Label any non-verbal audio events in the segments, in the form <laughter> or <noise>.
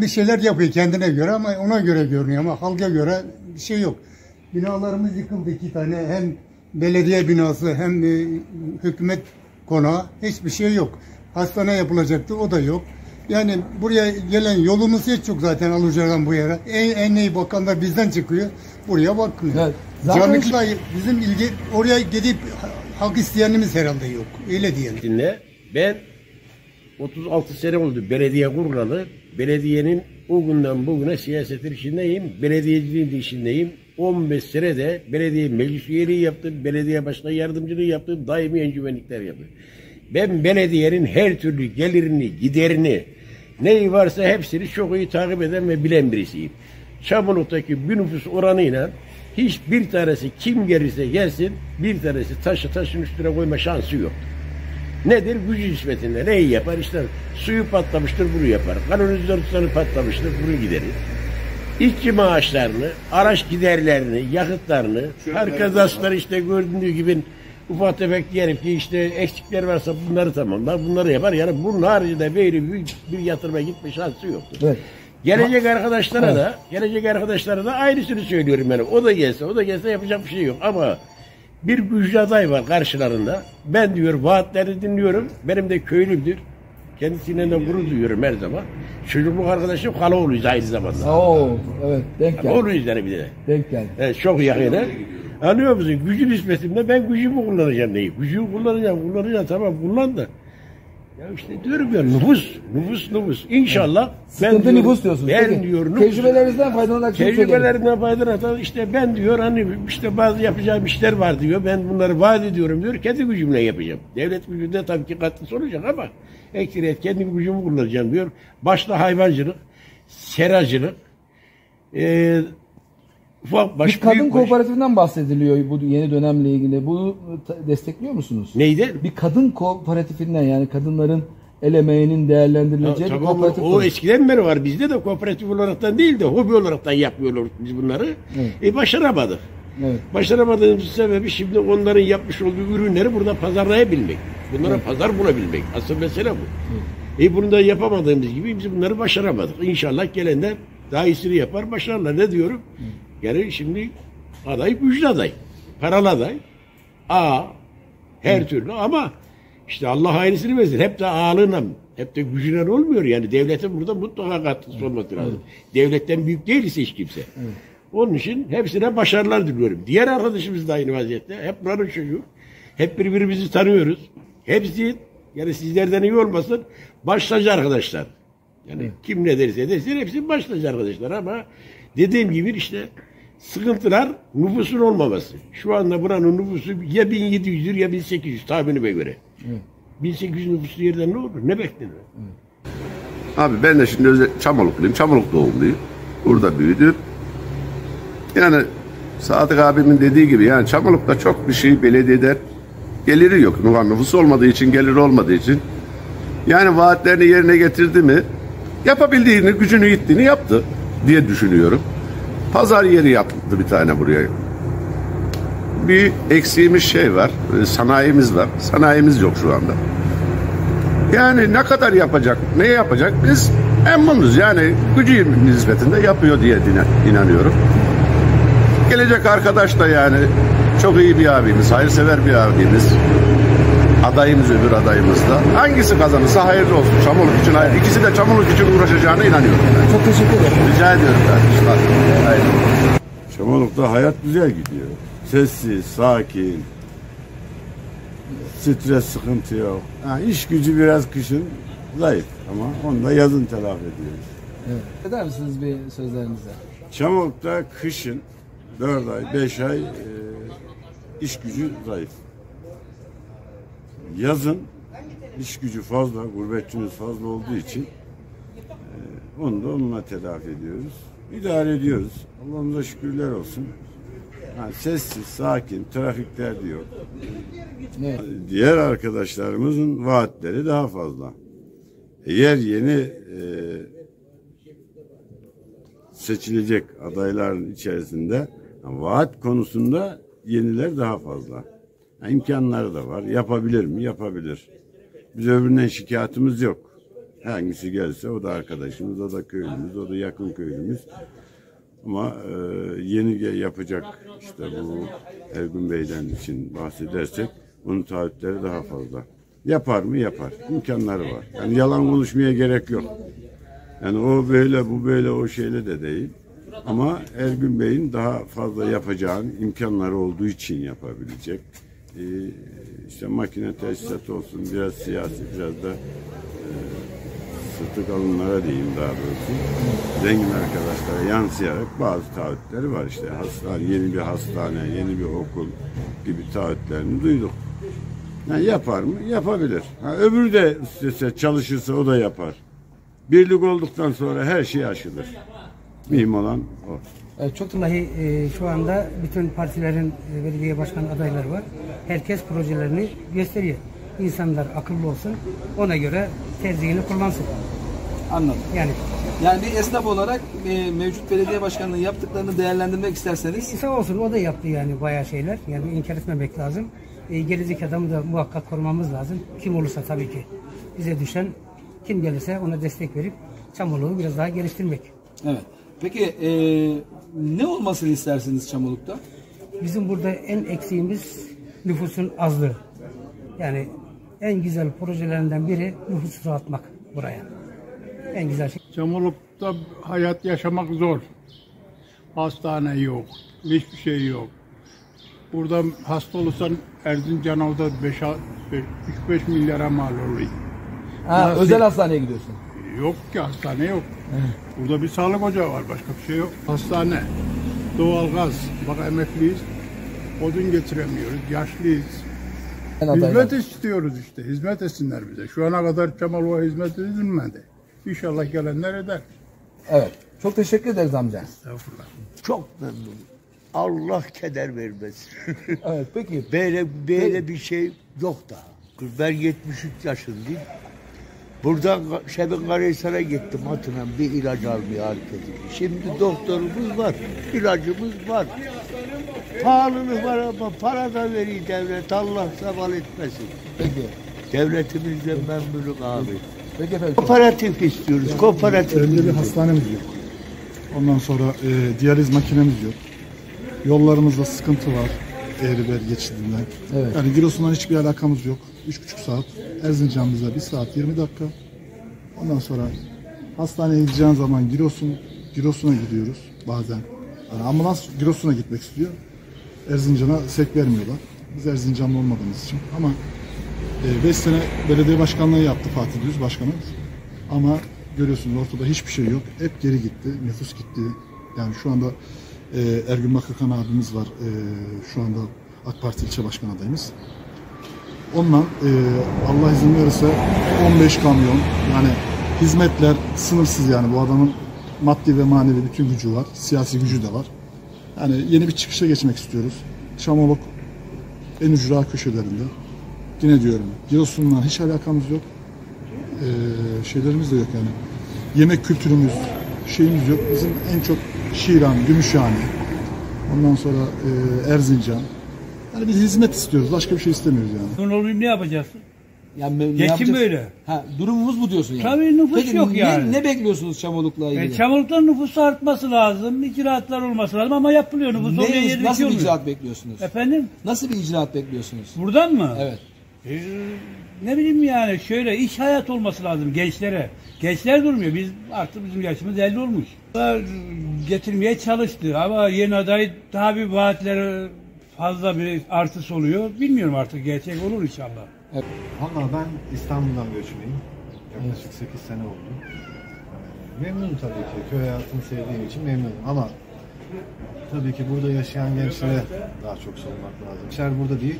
bir şeyler yapıyor kendine göre ama ona göre görünüyor ama halka göre bir şey yok. Binalarımız yıkıldı iki tane hem belediye binası hem e, hükümet konağı hiçbir şey yok. Hastane yapılacaktı o da yok. Yani buraya gelen yolumuz hiç yok zaten Aluca'dan bu yere. En, en iyi bakan da bizden çıkıyor. Buraya bakmıyor. Evet. Zaten Camica'da bizim ilgi oraya gidip hak isteyenimiz herhalde yok. Öyle diyelim. Dinle. Ben 36 sene oldu belediye kurulalı. Belediyenin o günden bugüne siyasetin içindeyim. Belediyeciliğin de içindeyim. 15 sene de belediye meclis üyeliği yaptım. Belediye başkan yardımcılığı yaptım. Daimi encümenlikler yaptım. Ben belediyenin her türlü gelirini, giderini, neyi varsa hepsini çok iyi takip eden ve bilen birisiyim. Çamoluk'taki bir nüfus oranıyla hiçbir tanesi kim gelirse gelsin bir tanesi taşı taşın üstüne koyma şansı yok. Nedir? Gücü nispetinde. Neyi yapar? İşte suyu patlamıştır bunu yapar. Kanalizasyon tutanı patlamıştır bunu giderir. İşçi maaşlarını, araç giderlerini, yakıtlarını, arkadaşlar işte gördüğünüz gibi ufak tefek diyelim ki işte eksikler varsa bunları tamamlar, bunları yapar. Yani bunun haricinde böyle büyük bir yatırıma gitme şansı yoktur. Evet. Gelecek arkadaşlara da, gelecek arkadaşlara da aynısını söylüyorum ben. O da gelse, o da gelse yapacak bir şey yok. Ama bir güçlü aday var karşılarında. Ben diyor vaatleri dinliyorum. Benim de köylümdür. Kendisiyle de gurur duyuyorum her zaman. Çocukluk arkadaşım Kalaoğlu'yuz aynı zamanda. Oo, evet denk geldi. Kalaoğlu'yuz yani bir de. Denk geldi. Evet, çok yakın. Anlıyor musun? Gücün nispetimde ben gücümü kullanacağım neyi? Gücümü kullanacağım, kullanacağım tamam kullan da. Ya işte diyorum ya nüfus, nüfus, nüfus. İnşallah Sıkıntı diyorum- nüfus diyorsunuz. Ben Peki, diyorum. Tecrübelerinizden faydalanarak şunu söyleyin. Tecrübelerinden faydalanan işte ben diyor hani işte bazı yapacağım işler var diyor. Ben bunları vaat ediyorum diyor. Kendi gücümle yapacağım. Devlet gücünde tabii ki katkısı olacak ama ekseriyet kendi gücümü kullanacağım diyor. Başta hayvancılık, seracılık, eee ufak baş, Bir kadın büyük baş. kooperatifinden bahsediliyor bu yeni dönemle ilgili. Bunu destekliyor musunuz? Neydi? Bir kadın kooperatifinden yani kadınların el emeğinin Ya, değerlendirileceği bir tamam, kooperatif. o kurun. eskiden beri var. Bizde de kooperatif olaraktan değil de hobi olaraktan yapıyorlar biz bunları. Evet. E başaramadık. Evet. Başaramadığımız sebebi şimdi onların yapmış olduğu ürünleri burada pazarlayabilmek. Bunlara pazar bulabilmek. Asıl mesele bu. E bunu da yapamadığımız gibi biz bunları başaramadık. İnşallah gelenler daha iyisini yapar, başarırlar. Ne diyorum? Yani şimdi aday güçlü aday. Paralı aday. A. Her türlü ama işte Allah aynısını versin. Hep de ağlığına, hep de gücüne olmuyor. Yani devletin burada mutlaka katkısı olması lazım. Devletten büyük değiliz hiç kimse. Onun için hepsine başarılar diliyorum. Diğer arkadaşımız da aynı vaziyette. Hep buranın çocuğu. Hep birbirimizi tanıyoruz. Hepsi yani sizlerden iyi olmasın başlıca arkadaşlar. Yani kim ne derse desin hepsi başlıca arkadaşlar ama dediğim gibi işte sıkıntılar nüfusun olmaması. Şu anda buranın nüfusu ya 1700'dür ya 1800 tahminime göre. 1800 nüfuslu yerden ne olur? Ne beklenir? Abi ben de şimdi özel Çamolukluyum. Çamoluk doğumluyum. Burada büyüdüm. Yani Sadık abimin dediği gibi yani Çamoluk'ta çok bir şey belediyeden geliri yok. Nüfus olmadığı için, geliri olmadığı için. Yani vaatlerini yerine getirdi mi yapabildiğini, gücünü yittiğini yaptı diye düşünüyorum. Pazar yeri yaptı bir tane buraya. Bir eksiğimiz şey var, e, sanayimiz var. Sanayimiz yok şu anda. Yani ne kadar yapacak, ne yapacak biz memnunuz. Yani gücü nispetinde yapıyor diye inanıyorum. Gelecek arkadaş da yani çok iyi bir abimiz, hayırsever bir abimiz. Adayımız öbür adayımız da. Hangisi kazanırsa hayırlı olsun. Çamurluk için hayır. İkisi de çamurluk için uğraşacağına inanıyorum ben. Çok teşekkür ederim. Rica ediyorum kardeşler. Hayır. Çamoluk'ta hayat güzel gidiyor. Sessiz, sakin. Stres, sıkıntı yok. Ha, iş gücü biraz kışın zayıf ama onu da yazın telafi ediyoruz. Evet. Eder misiniz bir sözlerinize? Çamoluk'ta kışın 4 ay, 5 ay e, iş gücü zayıf. Yazın iş gücü fazla, gurbetçiniz fazla olduğu için e, onu da onunla telafi ediyoruz. İdare ediyoruz. Allah'ımıza şükürler olsun. Ha, sessiz, sakin, trafik derdi yok. Evet. Diğer arkadaşlarımızın vaatleri daha fazla. Eğer yeni e, seçilecek adayların içerisinde vaat konusunda yeniler daha fazla. Ha, imkanları da var. Yapabilir mi? Yapabilir. Biz öbüründen şikayetimiz yok. Hangisi gelse o da arkadaşımız, o da köylümüz, o da yakın köylümüz. Ama e, yeni yapacak işte bu Ergun Bey'den için bahsedersek onun taahhütleri daha fazla. Yapar mı? Yapar. İmkanları var. Yani yalan konuşmaya gerek yok. Yani o böyle, bu böyle, o şeyle de değil. Ama Ergün Bey'in daha fazla yapacağın imkanları olduğu için yapabilecek. Ee, işte makine tesisat olsun, biraz siyasi, biraz da e, sırtı kalınlara diyeyim daha doğrusu. Zengin arkadaşlara yansıyarak bazı taahhütleri var işte. Hastane, yeni bir hastane, yeni bir okul gibi taahhütlerini duyduk. Yani yapar mı? Yapabilir. Ha, öbürü de istese, çalışırsa o da yapar. Birlik olduktan sonra her şey aşılır. Mühim olan o. Evet, çok Vallahi e, şu anda bütün partilerin e, belediye başkan adayları var. Herkes projelerini gösteriyor. İnsanlar akıllı olsun. Ona göre tercihini kullansın. anladım. Yani Yani bir esnaf olarak e, mevcut belediye başkanının yaptıklarını değerlendirmek isterseniz sağ olsun o da yaptı yani bayağı şeyler. Yani inkar etmemek lazım. E, gelecek adamı da muhakkak korumamız lazım. Kim olursa tabii ki. Bize düşen kim gelirse ona destek verip Çamoluk'u biraz daha geliştirmek. Evet. Peki e, ne olmasını istersiniz Çamoluk'ta? Bizim burada en eksiğimiz nüfusun azlığı. Yani en güzel projelerinden biri nüfusu atmak buraya. En güzel şey. Çamoluk'ta hayat yaşamak zor. Hastane yok, hiçbir şey yok. Burada hasta olursan Erzincan'da 3-5 milyara mal oluyor. Ha, Nasıl? özel hastaneye gidiyorsun. Yok ki hastane yok. Burada bir sağlık ocağı var, başka bir şey yok. Hastane, doğalgaz, bak emekliyiz. Odun getiremiyoruz, yaşlıyız. Ben adayım. Hizmet istiyoruz işte, hizmet etsinler bize. Şu ana kadar Çamoluk'a hizmet edilmedi. İnşallah gelenler eder. Evet. Çok teşekkür ederiz amca. Estağfurullah. Çok memnunum. Allah keder vermesin. Evet peki. böyle böyle bir şey yok daha. Ben 73 yaşındayım. Buradan Şebin Karahisar'a gittim hatırlam bir ilaç almaya herkesin. Şimdi doktorumuz var, ilacımız var. Pahalılık var ama para da veriyor devlet. Allah zeval etmesin. Peki. Devletimizden memnunum abi. Peki efendim. Kooperatif istiyoruz, kooperatif. Önce bir hastanemiz yok. Ondan sonra e, diyaliz makinemiz yok. Yollarımızda sıkıntı var. Eğriber geçidinden. Evet. Yani Giresun'dan hiçbir alakamız yok. 3,5 saat. Erzincan bize 1 saat 20 dakika. Ondan sonra hastaneye gideceğin zaman Giresun, Giresun'a gidiyoruz bazen. Yani ambulans Giresun'a gitmek istiyor. Erzincan'a sevk vermiyorlar. Biz Erzincanlı olmadığımız için. Ama 5 sene belediye başkanlığı yaptı Fatih Düz başkanımız. Ama görüyorsunuz ortada hiçbir şey yok. Hep geri gitti. Nüfus gitti. Yani şu anda e, Ergün Bakırkan abimiz var. E, şu anda AK Parti ilçe başkan adayımız. Ondan e, Allah izin verirse 15 kamyon yani hizmetler sınırsız yani bu adamın maddi ve manevi bütün gücü var. Siyasi gücü de var. Yani yeni bir çıkışa geçmek istiyoruz. Şamoluk en ücra köşelerinde. Yine diyorum Giresun'la hiç alakamız yok. Ee, şeylerimiz de yok yani. Yemek kültürümüz, şeyimiz yok. Bizim en çok Şiran, Gümüşhane, ondan sonra e, Erzincan. Yani biz hizmet istiyoruz. Başka bir şey istemiyoruz yani. Son olayım ne yapacaksın? Yani ne Geçim yapacağız? böyle. Ha, durumumuz bu diyorsun yani. Tabii nüfus Peki, yok ne, yani. Ne bekliyorsunuz Çamoluk'la ilgili? E, çamurlukların nüfusu artması lazım, icraatlar olması lazım ama yapılıyor nüfus Ne- oraya nasıl bir icraat bekliyorsunuz? Efendim? Nasıl bir icraat bekliyorsunuz? Buradan mı? Evet. E, ne bileyim yani şöyle iş hayat olması lazım gençlere. Gençler durmuyor. Biz artık bizim yaşımız 50 olmuş. Getirmeye çalıştı ama yeni aday daha bir vaatleri fazla bir artısı oluyor. Bilmiyorum artık gerçek olur inşallah. Valla ben İstanbul'dan göçmeyim. Yaklaşık 8 sene oldu. Ee, Memnunum tabii ki. Köy hayatını sevdiğim için memnunum. Ama tabii ki burada yaşayan gençlere daha çok sormak lazım. Gençler burada değil,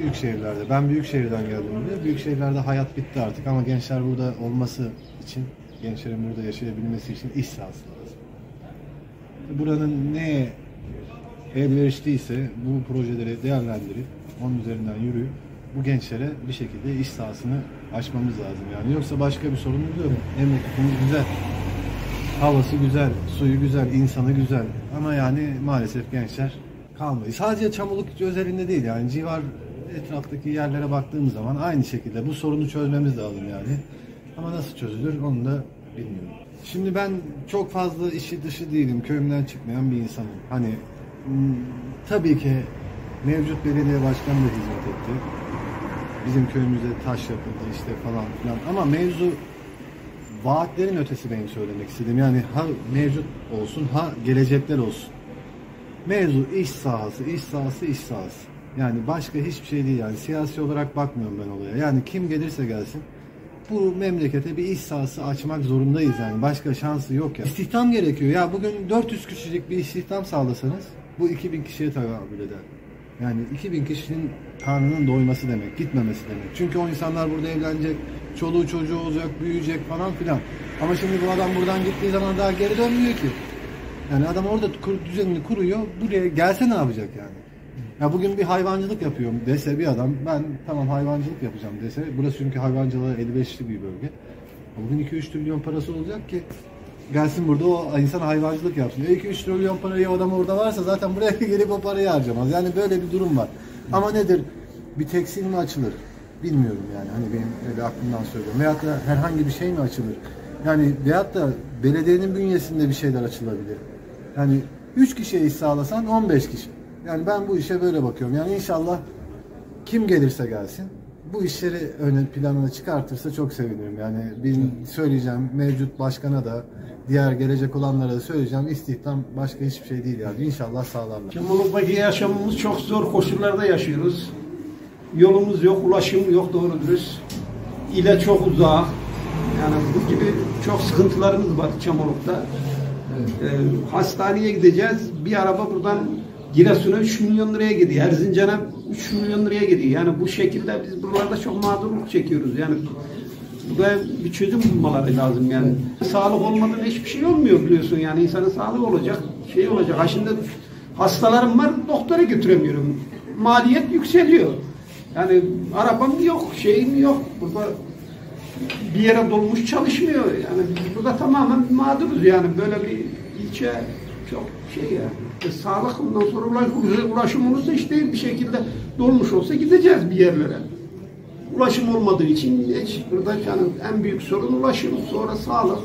büyük şehirlerde. Ben büyük şehirden geldim buraya. Büyük şehirlerde hayat bitti artık ama gençler burada olması için, gençlerin burada yaşayabilmesi için iş sahası lazım. Buranın ne elverişliyse bu projeleri değerlendirip onun üzerinden yürüyüp bu gençlere bir şekilde iş sahasını açmamız lazım yani. Yoksa başka bir sorunumuz yok. Memleketimiz güzel. Havası güzel, suyu güzel, insanı güzel. Ama yani maalesef gençler kalmıyor. Sadece Çamoluk özelinde değil yani civar etraftaki yerlere baktığımız zaman aynı şekilde bu sorunu çözmemiz lazım yani. Ama nasıl çözülür onu da bilmiyorum. Şimdi ben çok fazla işi dışı değilim. Köyümden çıkmayan bir insanım. Hani tabii ki mevcut belediye başkanı da hizmet etti. Bizim köyümüzde taş yapıldı işte falan filan. Ama mevzu vaatlerin ötesi benim söylemek istediğim. Yani ha mevcut olsun ha gelecekler olsun. Mevzu iş sahası, iş sahası, iş sahası. Yani başka hiçbir şey değil yani. Siyasi olarak bakmıyorum ben olaya. Yani kim gelirse gelsin bu memlekete bir iş sahası açmak zorundayız yani. Başka şansı yok ya. İstihdam gerekiyor. Ya bugün 400 kişilik bir istihdam sağlasanız bu 2000 kişiye tekabül eder. Yani 2000 kişinin karnının doyması demek, gitmemesi demek. Çünkü o insanlar burada evlenecek, çoluğu çocuğu olacak, büyüyecek falan filan. Ama şimdi bu adam buradan gittiği zaman daha geri dönmüyor ki. Yani adam orada düzenini kuruyor, buraya gelse ne yapacak yani? Ya bugün bir hayvancılık yapıyorum dese bir adam, ben tamam hayvancılık yapacağım dese, burası çünkü hayvancılığa 55'li bir bölge. Bugün 2-3 trilyon parası olacak ki gelsin burada o insan hayvancılık yapsın. 2-3 trilyon parayı adam orada varsa zaten buraya <laughs> gelip o parayı harcamaz. Yani böyle bir durum var. Ama nedir? Bir tekstil mi açılır? Bilmiyorum yani. Hani benim öyle aklımdan söylüyorum. Veyahut da herhangi bir şey mi açılır? Yani veyahut da belediyenin bünyesinde bir şeyler açılabilir. Yani 3 kişiye iş sağlasan 15 kişi. Yani ben bu işe böyle bakıyorum. Yani inşallah kim gelirse gelsin bu işleri ön planına çıkartırsa çok sevinirim. Yani benim söyleyeceğim mevcut başkana da diğer gelecek olanlara da söyleyeceğim istihdam başka hiçbir şey değil yani. İnşallah sağlarlar. Çamoluk'taki yaşamımız çok zor koşullarda yaşıyoruz. Yolumuz yok, ulaşım yok doğru dürüst. İle çok uzak. Yani bu gibi çok sıkıntılarımız var Çamoluk'ta. Ee, hastaneye gideceğiz. Bir araba buradan Giresun'a 3 milyon liraya gidiyor. Erzincan'a 3 milyon liraya gidiyor. Yani bu şekilde biz buralarda çok mağdurluk çekiyoruz. Yani burada bir çözüm bulmaları lazım yani. Sağlık olmadan hiçbir şey olmuyor biliyorsun yani insanın sağlığı olacak, şey olacak. Ha şimdi hastalarım var, doktora götüremiyorum. Maliyet yükseliyor. Yani arabam yok, şeyim yok. Burada bir yere dolmuş çalışmıyor. Yani biz burada tamamen mağduruz yani böyle bir ilçe çok şey ya. E, sağlık ondan sonra ulaş, ulaşım olursa işte bir şekilde dolmuş olsa gideceğiz bir yerlere. Ulaşım olmadığı için hiç burada yani en büyük sorun ulaşım, sonra sağlık.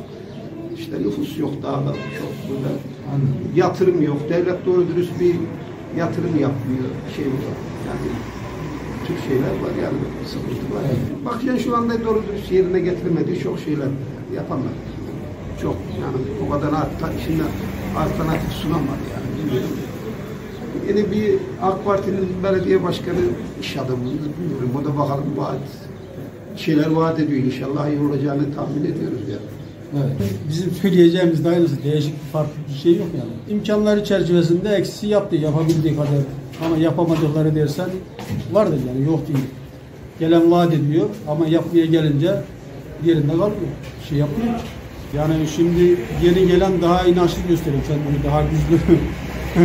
İşte nüfus yok daha da çok burada. Yatırım yok. Devlet doğru dürüst bir yatırım yapmıyor. Şey var. Yani tür şeyler var yani sıkıntı var. Bak yani şu anda doğru dürüst yerine getirmediği çok şeyler yapamadı. Çok yani o kadar artık içinde alternatif sunamadı yani. Yine bir AK Parti'nin belediye başkanı iş adamımız bilmiyorum. O da bakalım vaat şeyler vaat ediyor. İnşallah iyi olacağını tahmin ediyoruz yani. Evet. Bizim söyleyeceğimiz de aynısı. Değişik bir farklı bir şey yok yani. İmkanları çerçevesinde eksi yaptı yapabildiği kadar. Ama yapamadıkları dersen vardır yani yok değil. Gelen vaat ediyor ama yapmaya gelince yerinde kalmıyor. Bir şey yapmıyor. Yani şimdi yeni gelen daha inançlı gösteriyor kendini daha güçlü.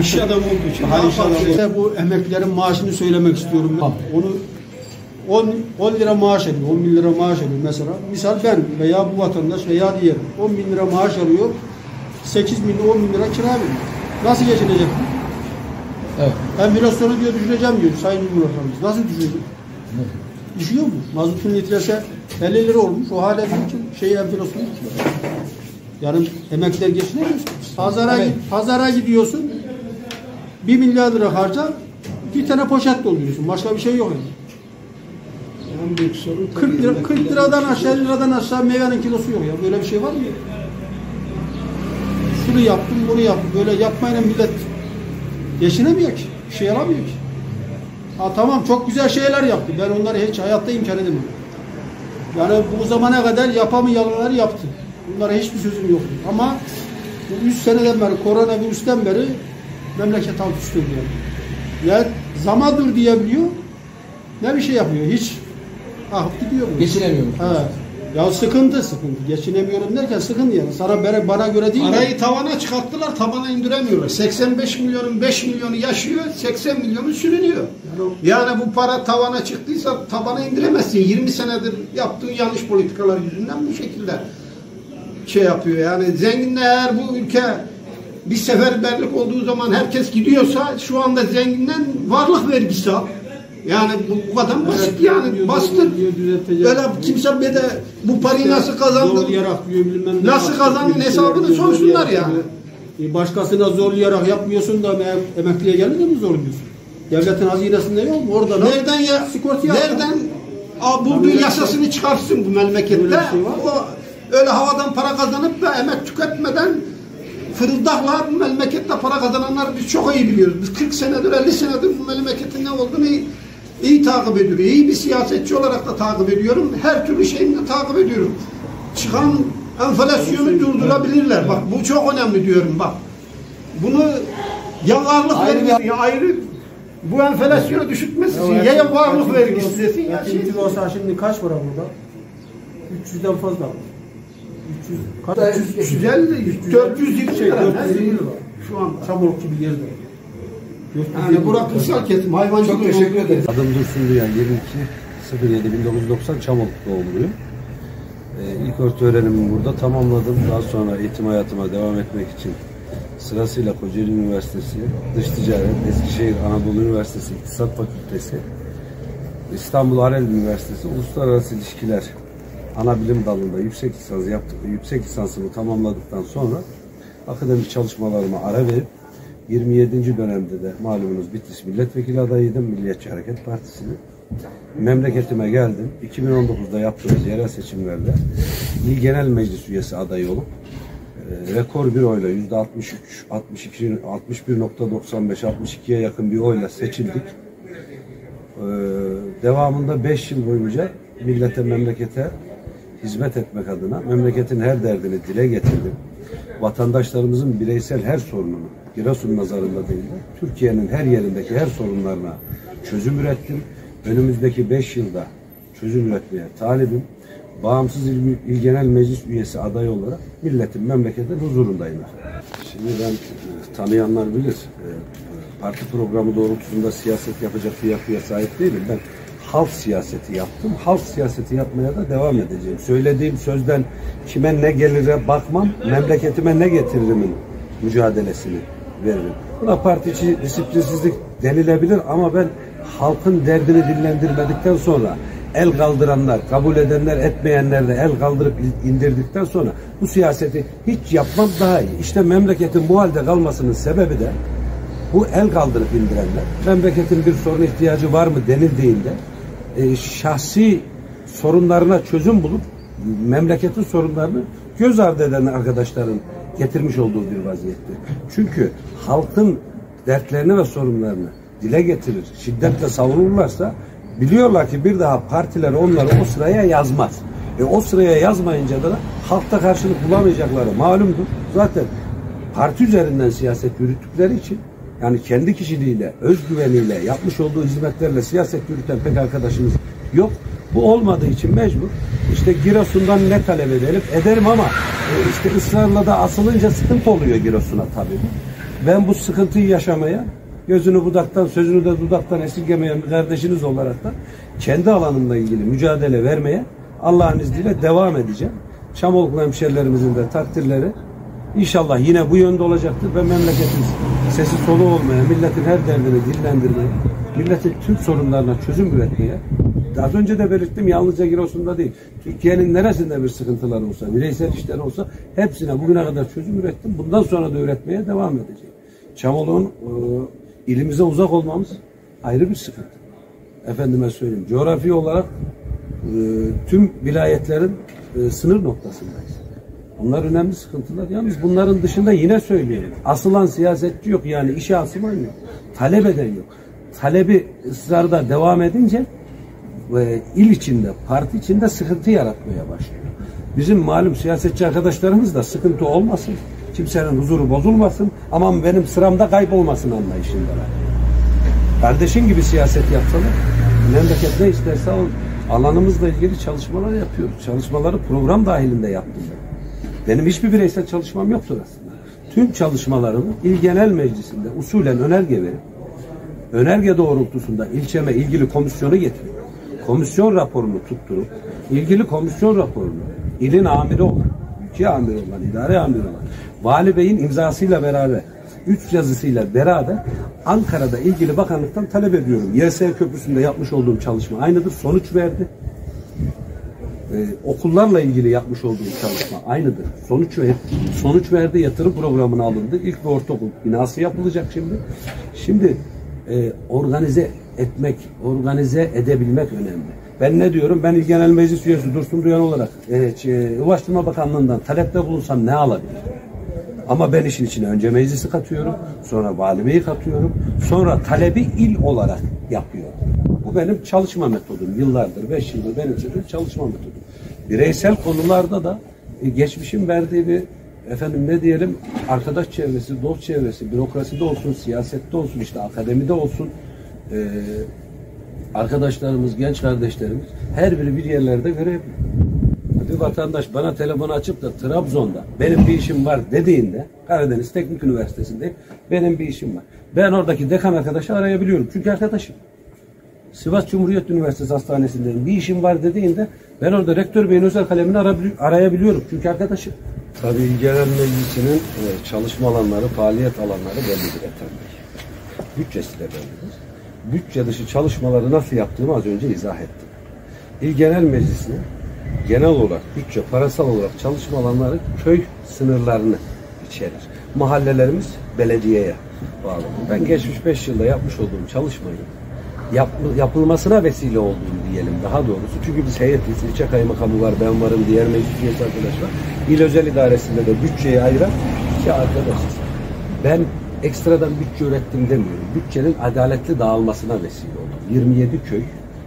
İş adamı olduğu için. Daha iş adamı. İşte bu emeklilerin maaşını söylemek istiyorum. ben. Onu 10, 10 lira maaş alıyor, 10 bin lira maaş alıyor mesela. Misal ben veya bu vatandaş veya diğer 10 bin lira maaş alıyor, 8 bin 10 bin lira kira veriyor. Nasıl geçinecek? Evet. Enflasyonu diyor düşüreceğim diyor Sayın Cumhurbaşkanımız. Nasıl düşürecek? Düşüyor mu? Mazotun litresi 50 lira olmuş. O hala diyor ki şey enflasyonu düşüyor. Yani emekliler geçinemiyor. Pazara, Evet. pazara gidiyorsun, 1 milyar lira harca, bir tane poşet dolduruyorsun. Başka bir şey yok yani. En büyük sorun 40 lira, 40 liradan aşağı 50 liradan aşağı meyvenin kilosu yok ya. Böyle bir şey var mı? Şunu yaptım, bunu yaptım. Böyle yapmayla millet geçinemiyor ki. Bir şey yaramıyor ki. Ha tamam çok güzel şeyler yaptı. Ben onları hiç hayatta inkar edemem. Yani bu zamana kadar yapamayanları yaptı. Bunlara hiçbir sözüm yok. Ama bu 3 seneden beri, koronavirüsten beri memleket alt üst yani. Ya zama dur diyebiliyor, ne bir şey yapıyor. Hiç ahıp gidiyor. bu. Geçinemiyorum. Ha. Ya sıkıntı sıkıntı. Geçinemiyorum derken sıkıntı yani. Sana bana, bana göre değil. de- Parayı tavana çıkarttılar, tabana indiremiyorlar. 85 milyonun 5 milyonu yaşıyor, 80 milyonu sürünüyor. Yani bu para tavana çıktıysa tabana indiremezsin. 20 senedir yaptığın yanlış politikalar yüzünden bu şekilde şey yapıyor. Yani zenginler eğer bu ülke bir seferberlik olduğu zaman herkes gidiyorsa şu anda zenginden varlık vergisi al. Yani bu, bu kadar basit yani. Bastır. Böyle kimse bir de bu parayı nasıl kazandın? Bilmem Nasıl kazandın şey hesabını sorsunlar yani. E, Başkasına zorlayarak yapmıyorsun da em- emekliye gelince mi zorluyorsun? Devletin hazinesinde yok mu? Orada da Nereden ya? sigorta. Nereden a, bulduğu yasasını çıkarsın bu memlekette. Öyle şey. O, öyle havadan para kazanıp da emek tüketmeden fırıldakla bu memlekette para kazananlar biz çok iyi biliyoruz. Biz 40 senedir 50 senedir bu memleketin ne olduğunu iyi, iyi takip ediyoruz. İyi bir siyasetçi olarak da takip ediyorum. Her türlü şeyini de takip ediyorum. Çıkan enflasyonu durdurabilirler. Bak bu çok önemli diyorum bak. Bunu ya varlık vergisi ya ayrı bu enflasyonu düşürtmesi için ya, ya varlık vergisi desin ya şey. Olsa şimdi kaç para burada? 300'den fazla. 300 kaç? 300, 350, 420 şey, lira. 420 lira. Şu an Çamurluk gibi yerde. yani bura kırsal kesim hayvancılık. Çok teşekkür ederim. Adım Dursun Duyan, 22 07 1990 Çamoluk doğumluyum. Ee, ilk orta öğrenimimi burada tamamladım. Daha sonra eğitim hayatıma devam etmek için sırasıyla Kocaeli Üniversitesi, Dış Ticaret, Eskişehir Anadolu Üniversitesi İktisat Fakültesi, İstanbul Arel Üniversitesi Uluslararası İlişkiler ana bilim dalında yüksek lisans yaptık. Yüksek lisansımı tamamladıktan sonra akademik çalışmalarıma ara verip 27. dönemde de malumunuz Bitlis milletvekili adayıydım Milliyetçi Hareket Partisi'nin. Memleketime geldim. 2019'da yaptığımız yerel seçimlerde İl Genel Meclis üyesi adayı olup e, rekor bir oyla yüzde 63, 62, 61.95, 62'ye yakın bir oyla seçildik. Ee, devamında 5 yıl boyunca millete, memlekete hizmet etmek adına memleketin her derdini dile getirdim. Vatandaşlarımızın bireysel her sorununu, Giresun nazarında değil de Türkiye'nin her yerindeki her sorunlarına çözüm ürettim. Önümüzdeki 5 yılda çözüm üretmeye talibim. Bağımsız İl, İl Genel Meclis üyesi adayı olarak milletin, memleketin huzurundayım. Şimdi ben e, tanıyanlar bilir. e, Parti programı doğrultusunda siyaset yapacak bir yapıya sahip değilim. Ben halk siyaseti yaptım. Halk siyaseti yapmaya da devam edeceğim. Söylediğim sözden kime ne gelire bakmam, memleketime ne getiririmin mücadelesini veririm. Buna parti içi disiplinsizlik denilebilir ama ben halkın derdini dillendirmedikten sonra el kaldıranlar, kabul edenler, etmeyenler de el kaldırıp indirdikten sonra bu siyaseti hiç yapmam daha iyi. İşte memleketin bu halde kalmasının sebebi de bu el kaldırıp indirenler, memleketin bir sorun ihtiyacı var mı denildiğinde e, şahsi sorunlarına çözüm bulup memleketin sorunlarını göz ardı eden arkadaşların getirmiş olduğu bir vaziyette. Çünkü halkın dertlerini ve sorunlarını dile getirir, şiddetle savunurlarsa biliyorlar ki bir daha partiler onları o sıraya yazmaz. E o sıraya yazmayınca da halkta karşılık bulamayacakları malumdur. Zaten parti üzerinden siyaset yürüttükleri için yani kendi kişiliğiyle, özgüveniyle, yapmış olduğu hizmetlerle siyaset yürüten pek arkadaşımız yok. Bu olmadığı için mecbur. İşte Giresun'dan ne talep edelim? Ederim ama e, işte ısrarla da asılınca sıkıntı oluyor Giresun'a tabii. Ben bu sıkıntıyı yaşamaya gözünü budaktan, sözünü de dudaktan esirgemeyen bir kardeşiniz olarak da kendi alanımla ilgili mücadele vermeye Allah'ın izniyle devam edeceğim. Çamoluklu hemşerilerimizin de takdirleri İnşallah yine bu yönde olacaktır ve memleketin sesi solu olmaya, milletin her derdini dillendirmeye, milletin tüm sorunlarına çözüm üretmeye, az önce de belirttim yalnızca Giresun'da değil, Türkiye'nin neresinde bir sıkıntılar olsa, bireysel işler olsa hepsine bugüne kadar çözüm ürettim. Bundan sonra da üretmeye devam edeceğim. Çamoluk'un e, ilimize uzak olmamız ayrı bir sıkıntı. Efendime söyleyeyim, coğrafi olarak e, tüm vilayetlerin e, sınır noktasındayız. Bunlar önemli sıkıntılar. Yalnız bunların dışında yine söylüyorum. Asılan siyasetçi yok yani işe asılan yok. Talep eden yok. Talebi ısrarda devam edince ve il içinde, parti içinde sıkıntı yaratmaya başlıyor. Bizim malum siyasetçi arkadaşlarımız da sıkıntı olmasın. Kimsenin huzuru bozulmasın. Aman benim sıramda kaybolmasın anlayışındalar. Kardeşin gibi siyaset yapsalar memleket ne isterse alanımızla ilgili çalışmalar yapıyoruz. Çalışmaları program dahilinde yaptım. Benim hiçbir bireysel çalışmam yoktur aslında. Tüm çalışmalarımı İl Genel Meclisi'nde usulen önerge verip önerge doğrultusunda ilçeme ilgili komisyonu getirip komisyon raporunu tutturup ilgili komisyon raporunu ilin amiri olan, ülke amiri olan, idare amiri olan Vali Bey'in imzasıyla beraber üç yazısıyla beraber Ankara'da ilgili bakanlıktan talep ediyorum. YS Köprüsü'nde yapmış olduğum çalışma aynıdır. Sonuç verdi. Ee, okullarla ilgili yapmış olduğum çalışma aynıdır. Sonuç ver, sonuç verdi. Yatırım programına alındı. İlk ve ortaokul binası yapılacak şimdi. Şimdi e, organize etmek, organize edebilmek önemli. Ben ne diyorum? Ben İl Genel Meclis üyesi Dursun Duyan olarak e, ç- Ulaştırma Bakanlığı'ndan talepte bulunsam ne alabilirim? Ama ben işin içine önce meclisi katıyorum, sonra valiliği katıyorum, sonra talebi il olarak yapıyorum. Bu benim çalışma metodum. Yıllardır, beş yıldır benimsediğim çalışma metodum. Bireysel konularda da e, geçmişin verdiği bir efendim ne diyelim arkadaş çevresi, dost çevresi, bürokraside olsun, siyasette olsun, işte akademide olsun, e, arkadaşlarımız, genç kardeşlerimiz her biri bir yerlerde görev. Bir vatandaş bana telefonu açıp da Trabzon'da benim bir işim var dediğinde Karadeniz Teknik Üniversitesi'nde benim bir işim var. Ben oradaki dekan arkadaşı arayabiliyorum. Çünkü arkadaşım. Sivas Cumhuriyet Üniversitesi Hastanesi'ndeyim. Bir işim var dediğinde ben orada rektör beyin özel kalemini arayabiliyorum. Çünkü arkadaşım. Tabii İl Genel Meclisi'nin e, çalışma alanları, faaliyet alanları bellidir Ethem Bey. Bütçesi de bellidir. Bütçe dışı çalışmaları nasıl yaptığımı az önce izah ettim. İl Genel Meclisi'nin genel olarak bütçe, parasal olarak çalışma alanları köy sınırlarını içerir. Mahallelerimiz belediyeye bağlı. Ben geçmiş 5 yılda yapmış olduğum çalışmayı yap, yapılmasına vesile olduğunu diyelim daha doğrusu. Çünkü biz heyetiz, ilçe kaymakamı var, ben varım, diğer meclis üyesi arkadaş var. İl özel idaresinde de bütçeyi ayıran iki arkadaşız. Ben ekstradan bütçe ürettim demiyorum. Bütçenin adaletli dağılmasına vesile oldum. 27 köy,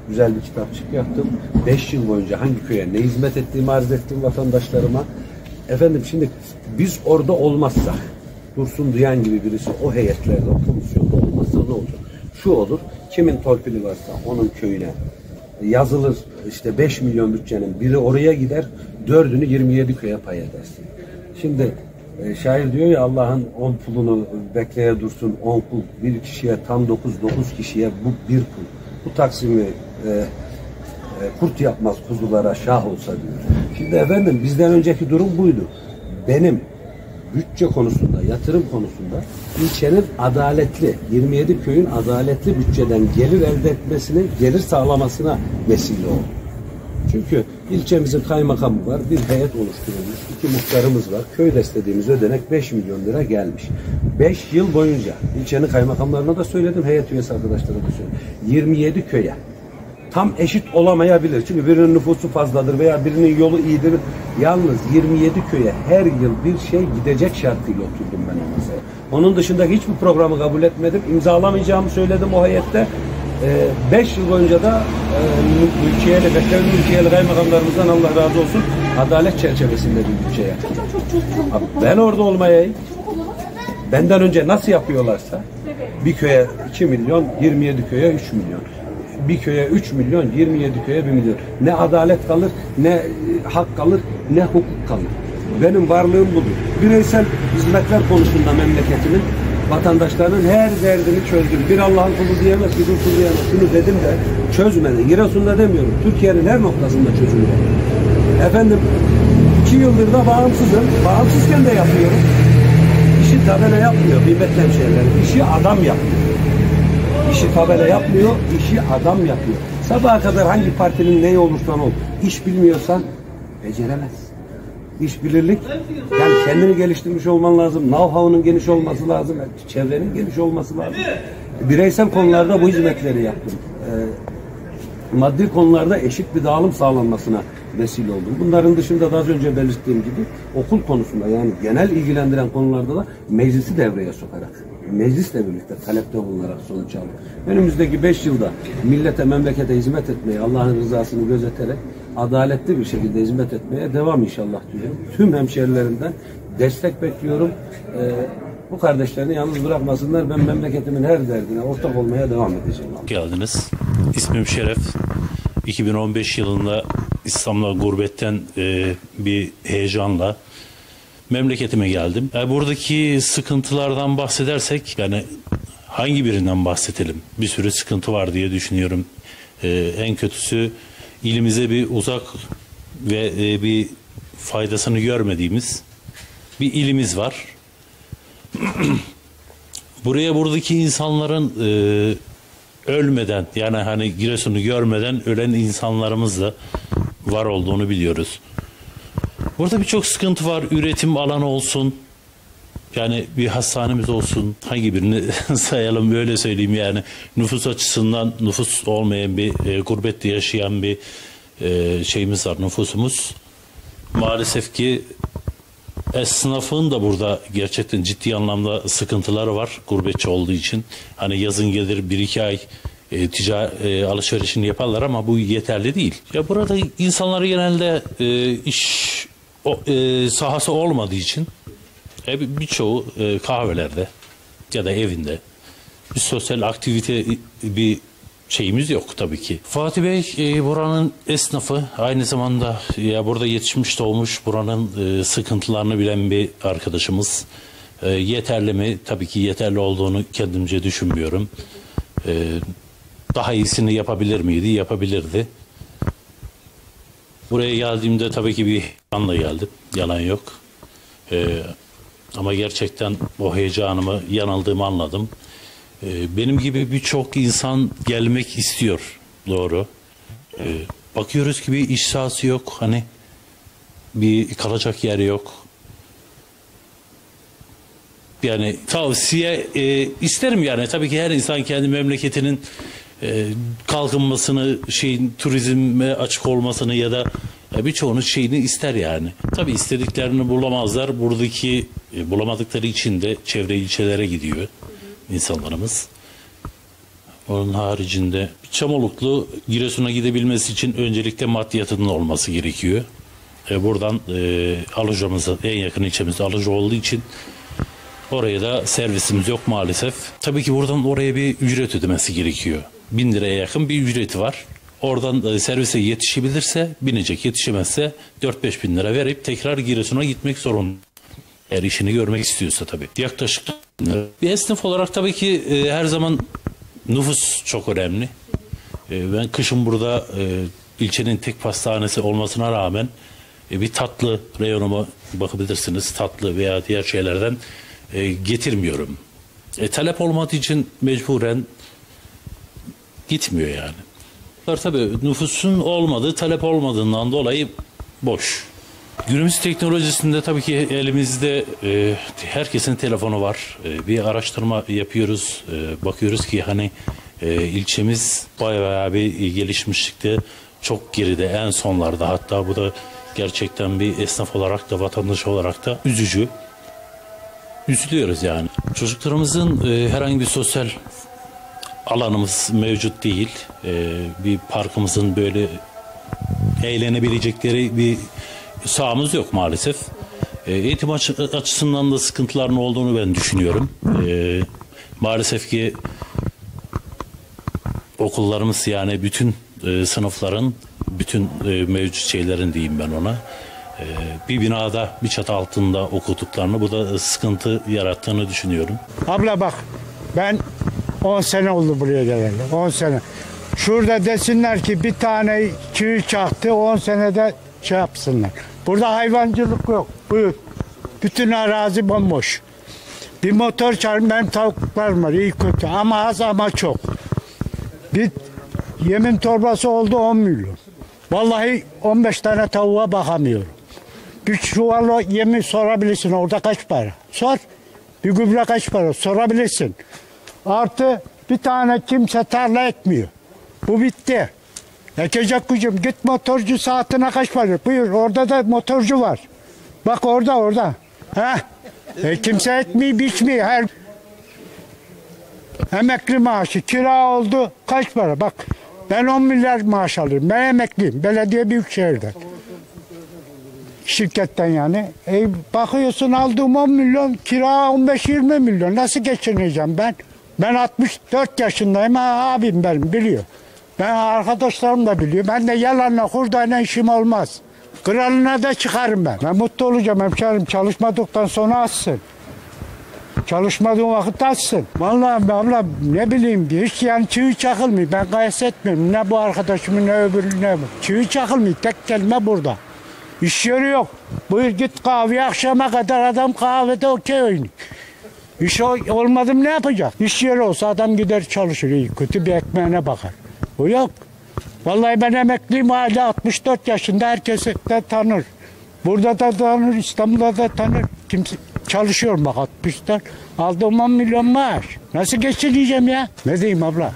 güzel bir kitapçık yaptım. 5 yıl boyunca hangi köye ne hizmet ettiğimi arz ettim vatandaşlarıma. Efendim şimdi biz orada olmazsak, Dursun Duyan gibi birisi o heyetlerde, o komisyonda olmazsa ne olur? Şu olur, kimin torpili varsa onun köyüne yazılır işte 5 milyon bütçenin biri oraya gider, dördünü 27 köye pay edersin. Şimdi e, şair diyor ya Allah'ın 10 pulunu bekleye dursun 10 kul, bir kişiye tam 9, 9 kişiye bu bir kul. Bu taksimi e, e, kurt yapmaz kuzulara şah olsa diyor. Şimdi efendim bizden önceki durum buydu. Benim bütçe konusunda, yatırım konusunda ilçenin adaletli, 27 köyün adaletli bütçeden gelir elde etmesini, gelir sağlamasına vesile oldu. Çünkü ilçemizin kaymakamı var, bir heyet oluşturulmuş, iki muhtarımız var. Köy dediğimiz ödenek 5 milyon lira gelmiş. 5 yıl boyunca ilçenin kaymakamlarına da söyledim, heyet üyesi arkadaşlara da söyledim. 27 köye tam eşit olamayabilir. Çünkü birinin nüfusu fazladır veya birinin yolu iyidir. Yalnız 27 köye her yıl bir şey gidecek şartıyla oturdum ben o masaya. Onun dışındaki hiçbir programı kabul etmedim. İmzalamayacağımı söyledim o heyette. 5 yıl boyunca da e, ülkeye, bekleyen ülkeye kaymakamlarımızdan Allah razı olsun adalet çerçevesinde bir bütçe Ben orada olmayayım. Benden önce nasıl yapıyorlarsa bir köye 2 milyon, 27 köye 3 milyon. Bir köye 3 milyon, 27 köye 1 milyon. Ne adalet kalır, ne e, hak kalır, ne hukuk kalır. Benim varlığım budur. Bireysel hizmetler konusunda memleketimin vatandaşlarının her derdini çözdüm. Bir Allah'ın kulu diyemez, bir kul diyemez. Şunu dedim de çözmedi. Giresun'da demiyorum. Türkiye'nin her noktasında çözümü var. Efendim iki yıldır da bağımsızım. Bağımsızken de yapıyorum. İşi tabela yapmıyor kıymetli hemşehrilerim. İşi adam yapıyor. İşi tabela yapmıyor, işi adam yapıyor. Sabaha kadar hangi partinin neyi olursan ol, iş bilmiyorsan beceremez. İş bilirlik, yani kendini geliştirmiş olman lazım, know-how'un geniş olması lazım, çevrenin geniş olması lazım. Bireysel konularda bu hizmetleri yaptım. Ee, maddi konularda eşit bir dağılım sağlanmasına vesile oldum. Bunların dışında da az önce belirttiğim gibi okul konusunda yani genel ilgilendiren konularda da meclisi devreye sokarak, meclisle birlikte talepte bulunarak sonuç aldım. Önümüzdeki beş yılda millete, memlekete hizmet etmeye, Allah'ın rızasını gözeterek adaletli bir şekilde hizmet etmeye devam inşallah diyorum. Tüm hemşerilerimden destek bekliyorum. Ee, bu kardeşlerini yalnız bırakmasınlar. Ben memleketimin her derdine ortak olmaya devam edeceğim. Geldiniz. İsmim Şeref. 2015 yılında İstanbul'a gurbetten e, bir heyecanla memleketime geldim. Yani buradaki sıkıntılardan bahsedersek yani hangi birinden bahsedelim? Bir sürü sıkıntı var diye düşünüyorum. E, en kötüsü ilimize bir uzak ve e, bir faydasını görmediğimiz bir ilimiz var. <clears throat> Buraya buradaki insanların e, ölmeden yani hani Giresun'u görmeden ölen insanlarımız da var olduğunu biliyoruz. Burada birçok sıkıntı var. Üretim alanı olsun. Yani bir hastanemiz olsun. Hangi birini <laughs> sayalım böyle söyleyeyim yani. Nüfus açısından nüfus olmayan bir e, gurbette yaşayan bir e, şeyimiz var nüfusumuz. Maalesef ki esnafın da burada gerçekten ciddi anlamda sıkıntıları var gurbetçi olduğu için. Hani yazın gelir bir iki ay e, ticari e, alışverişini yaparlar ama bu yeterli değil. Ya burada insanlar genelde e, iş o, e, sahası olmadığı için e, bir- birçoğu e, kahvelerde ya da evinde bir sosyal aktivite bir şeyimiz yok tabii ki. Fatih Bey e, buranın esnafı aynı zamanda ya burada yetişmiş doğmuş buranın e, sıkıntılarını bilen bir arkadaşımız. E, yeterli mi? Tabii ki yeterli olduğunu kendimce düşünmüyorum. E, daha iyisini yapabilir miydi? Yapabilirdi. Buraya geldiğimde tabii ki bir anla geldim. Yalan yok. Ee, ama gerçekten o heyecanımı yanıldığımı anladım. Ee, benim gibi birçok insan gelmek istiyor. Doğru. Ee, bakıyoruz ki bir iş sahası yok. Hani bir kalacak yer yok. Yani tavsiye e, isterim yani tabii ki her insan kendi memleketinin e, kalkınmasını, şeyin turizme açık olmasını ya da e, birçoğunun şeyini ister yani. Tabii istediklerini bulamazlar. Buradaki e, bulamadıkları için de çevre ilçelere gidiyor insanlarımız. Onun haricinde Çamoluklu Giresun'a gidebilmesi için öncelikle maddiyatının olması gerekiyor. E, buradan e, Aluca'mıza en yakın ilçemiz Aluca olduğu için Oraya da servisimiz yok maalesef. Tabii ki buradan oraya bir ücret ödemesi gerekiyor. Bin liraya yakın bir ücreti var. Oradan servise yetişebilirse binecek, yetişemezse 4-5 bin lira verip tekrar Giresun'a gitmek zorunda. Eğer işini görmek istiyorsa tabii. Yaklaşık bir esnaf olarak tabii ki e, her zaman nüfus çok önemli. E, ben kışın burada e, ilçenin tek pastanesi olmasına rağmen e, bir tatlı reyonuma bakabilirsiniz. Tatlı veya diğer şeylerden e, getirmiyorum. E, talep olmadığı için mecburen gitmiyor yani. Bunlar Tabii nüfusun olmadığı, talep olmadığından dolayı boş. Günümüz teknolojisinde tabii ki elimizde e, herkesin telefonu var. E, bir araştırma yapıyoruz. E, bakıyoruz ki hani e, ilçemiz bayağı bir gelişmişlikte çok geride en sonlarda hatta bu da gerçekten bir esnaf olarak da vatandaş olarak da üzücü. Üzülüyoruz yani. Çocuklarımızın e, herhangi bir sosyal alanımız mevcut değil. E, bir parkımızın böyle eğlenebilecekleri bir sahamız yok maalesef. E, eğitim açı- açısından da sıkıntıların olduğunu ben düşünüyorum. E, maalesef ki okullarımız yani bütün e, sınıfların, bütün e, mevcut şeylerin diyeyim ben ona. e, bir binada bir çatı altında okuduklarını bu da sıkıntı yarattığını düşünüyorum. Abla bak ben 10 sene oldu buraya geleli. 10 sene. Şurada desinler ki bir tane çivi çaktı 10 senede şey yapsınlar. Burada hayvancılık yok. Buyur. Bütün arazi bomboş. Bir motor çağırın benim tavuklarım var iyi kötü ama az ama çok. Bir yemin torbası oldu 10 milyon. Vallahi 15 tane tavuğa bakamıyorum. Bir çuval o yemi sorabilirsin orada kaç para? Sor. Bir gübre kaç para? Sorabilirsin. Artı bir tane kimse tarla ekmiyor. Bu bitti. Ekecek gücüm. Git motorcu saatine kaç para? Buyur orada da motorcu var. Bak orada orada. Ha? E, kimse ekmiyor biçmiyor. Her Emekli maaşı kira oldu kaç para? Bak ben 10 milyar maaş alıyorum. Ben emekliyim. Belediye Büyükşehir'de. Şirketten yani. E, bakıyorsun aldığım 10 milyon kira 15-20 milyon. Nasıl geçineceğim ben? Ben 64 yaşındayım. Ha, abim benim biliyor. Ben arkadaşlarım da biliyor. Ben de yalanla hurdayla işim olmaz. Kralına da çıkarım ben. Ben mutlu olacağım hemşerim. Çalışmadıktan sonra açsın. Çalışmadığın vakit açsın. Vallahi abla ne bileyim hiç yani çivi çakılmıyor. Ben gayet etmiyorum. Ne bu arkadaşımın ne öbürü ne bu. Çivi çakılmıyor. Tek kelime burada. İş yeri yok. Buyur git kahveye akşama kadar adam kahvede okey oynuyor. İş ol- olmadı mı ne yapacak? İş yeri olsa adam gider çalışır iyi kötü bir ekmeğine bakar. O yok. Vallahi ben emekliyim hala 64 yaşında herkesi de tanır. Burada da tanır, İstanbul'da da tanır. Kimse çalışıyorum bak 64. Aldığım 10 milyon maaş. Nasıl geçineceğim ya? Ne diyeyim abla?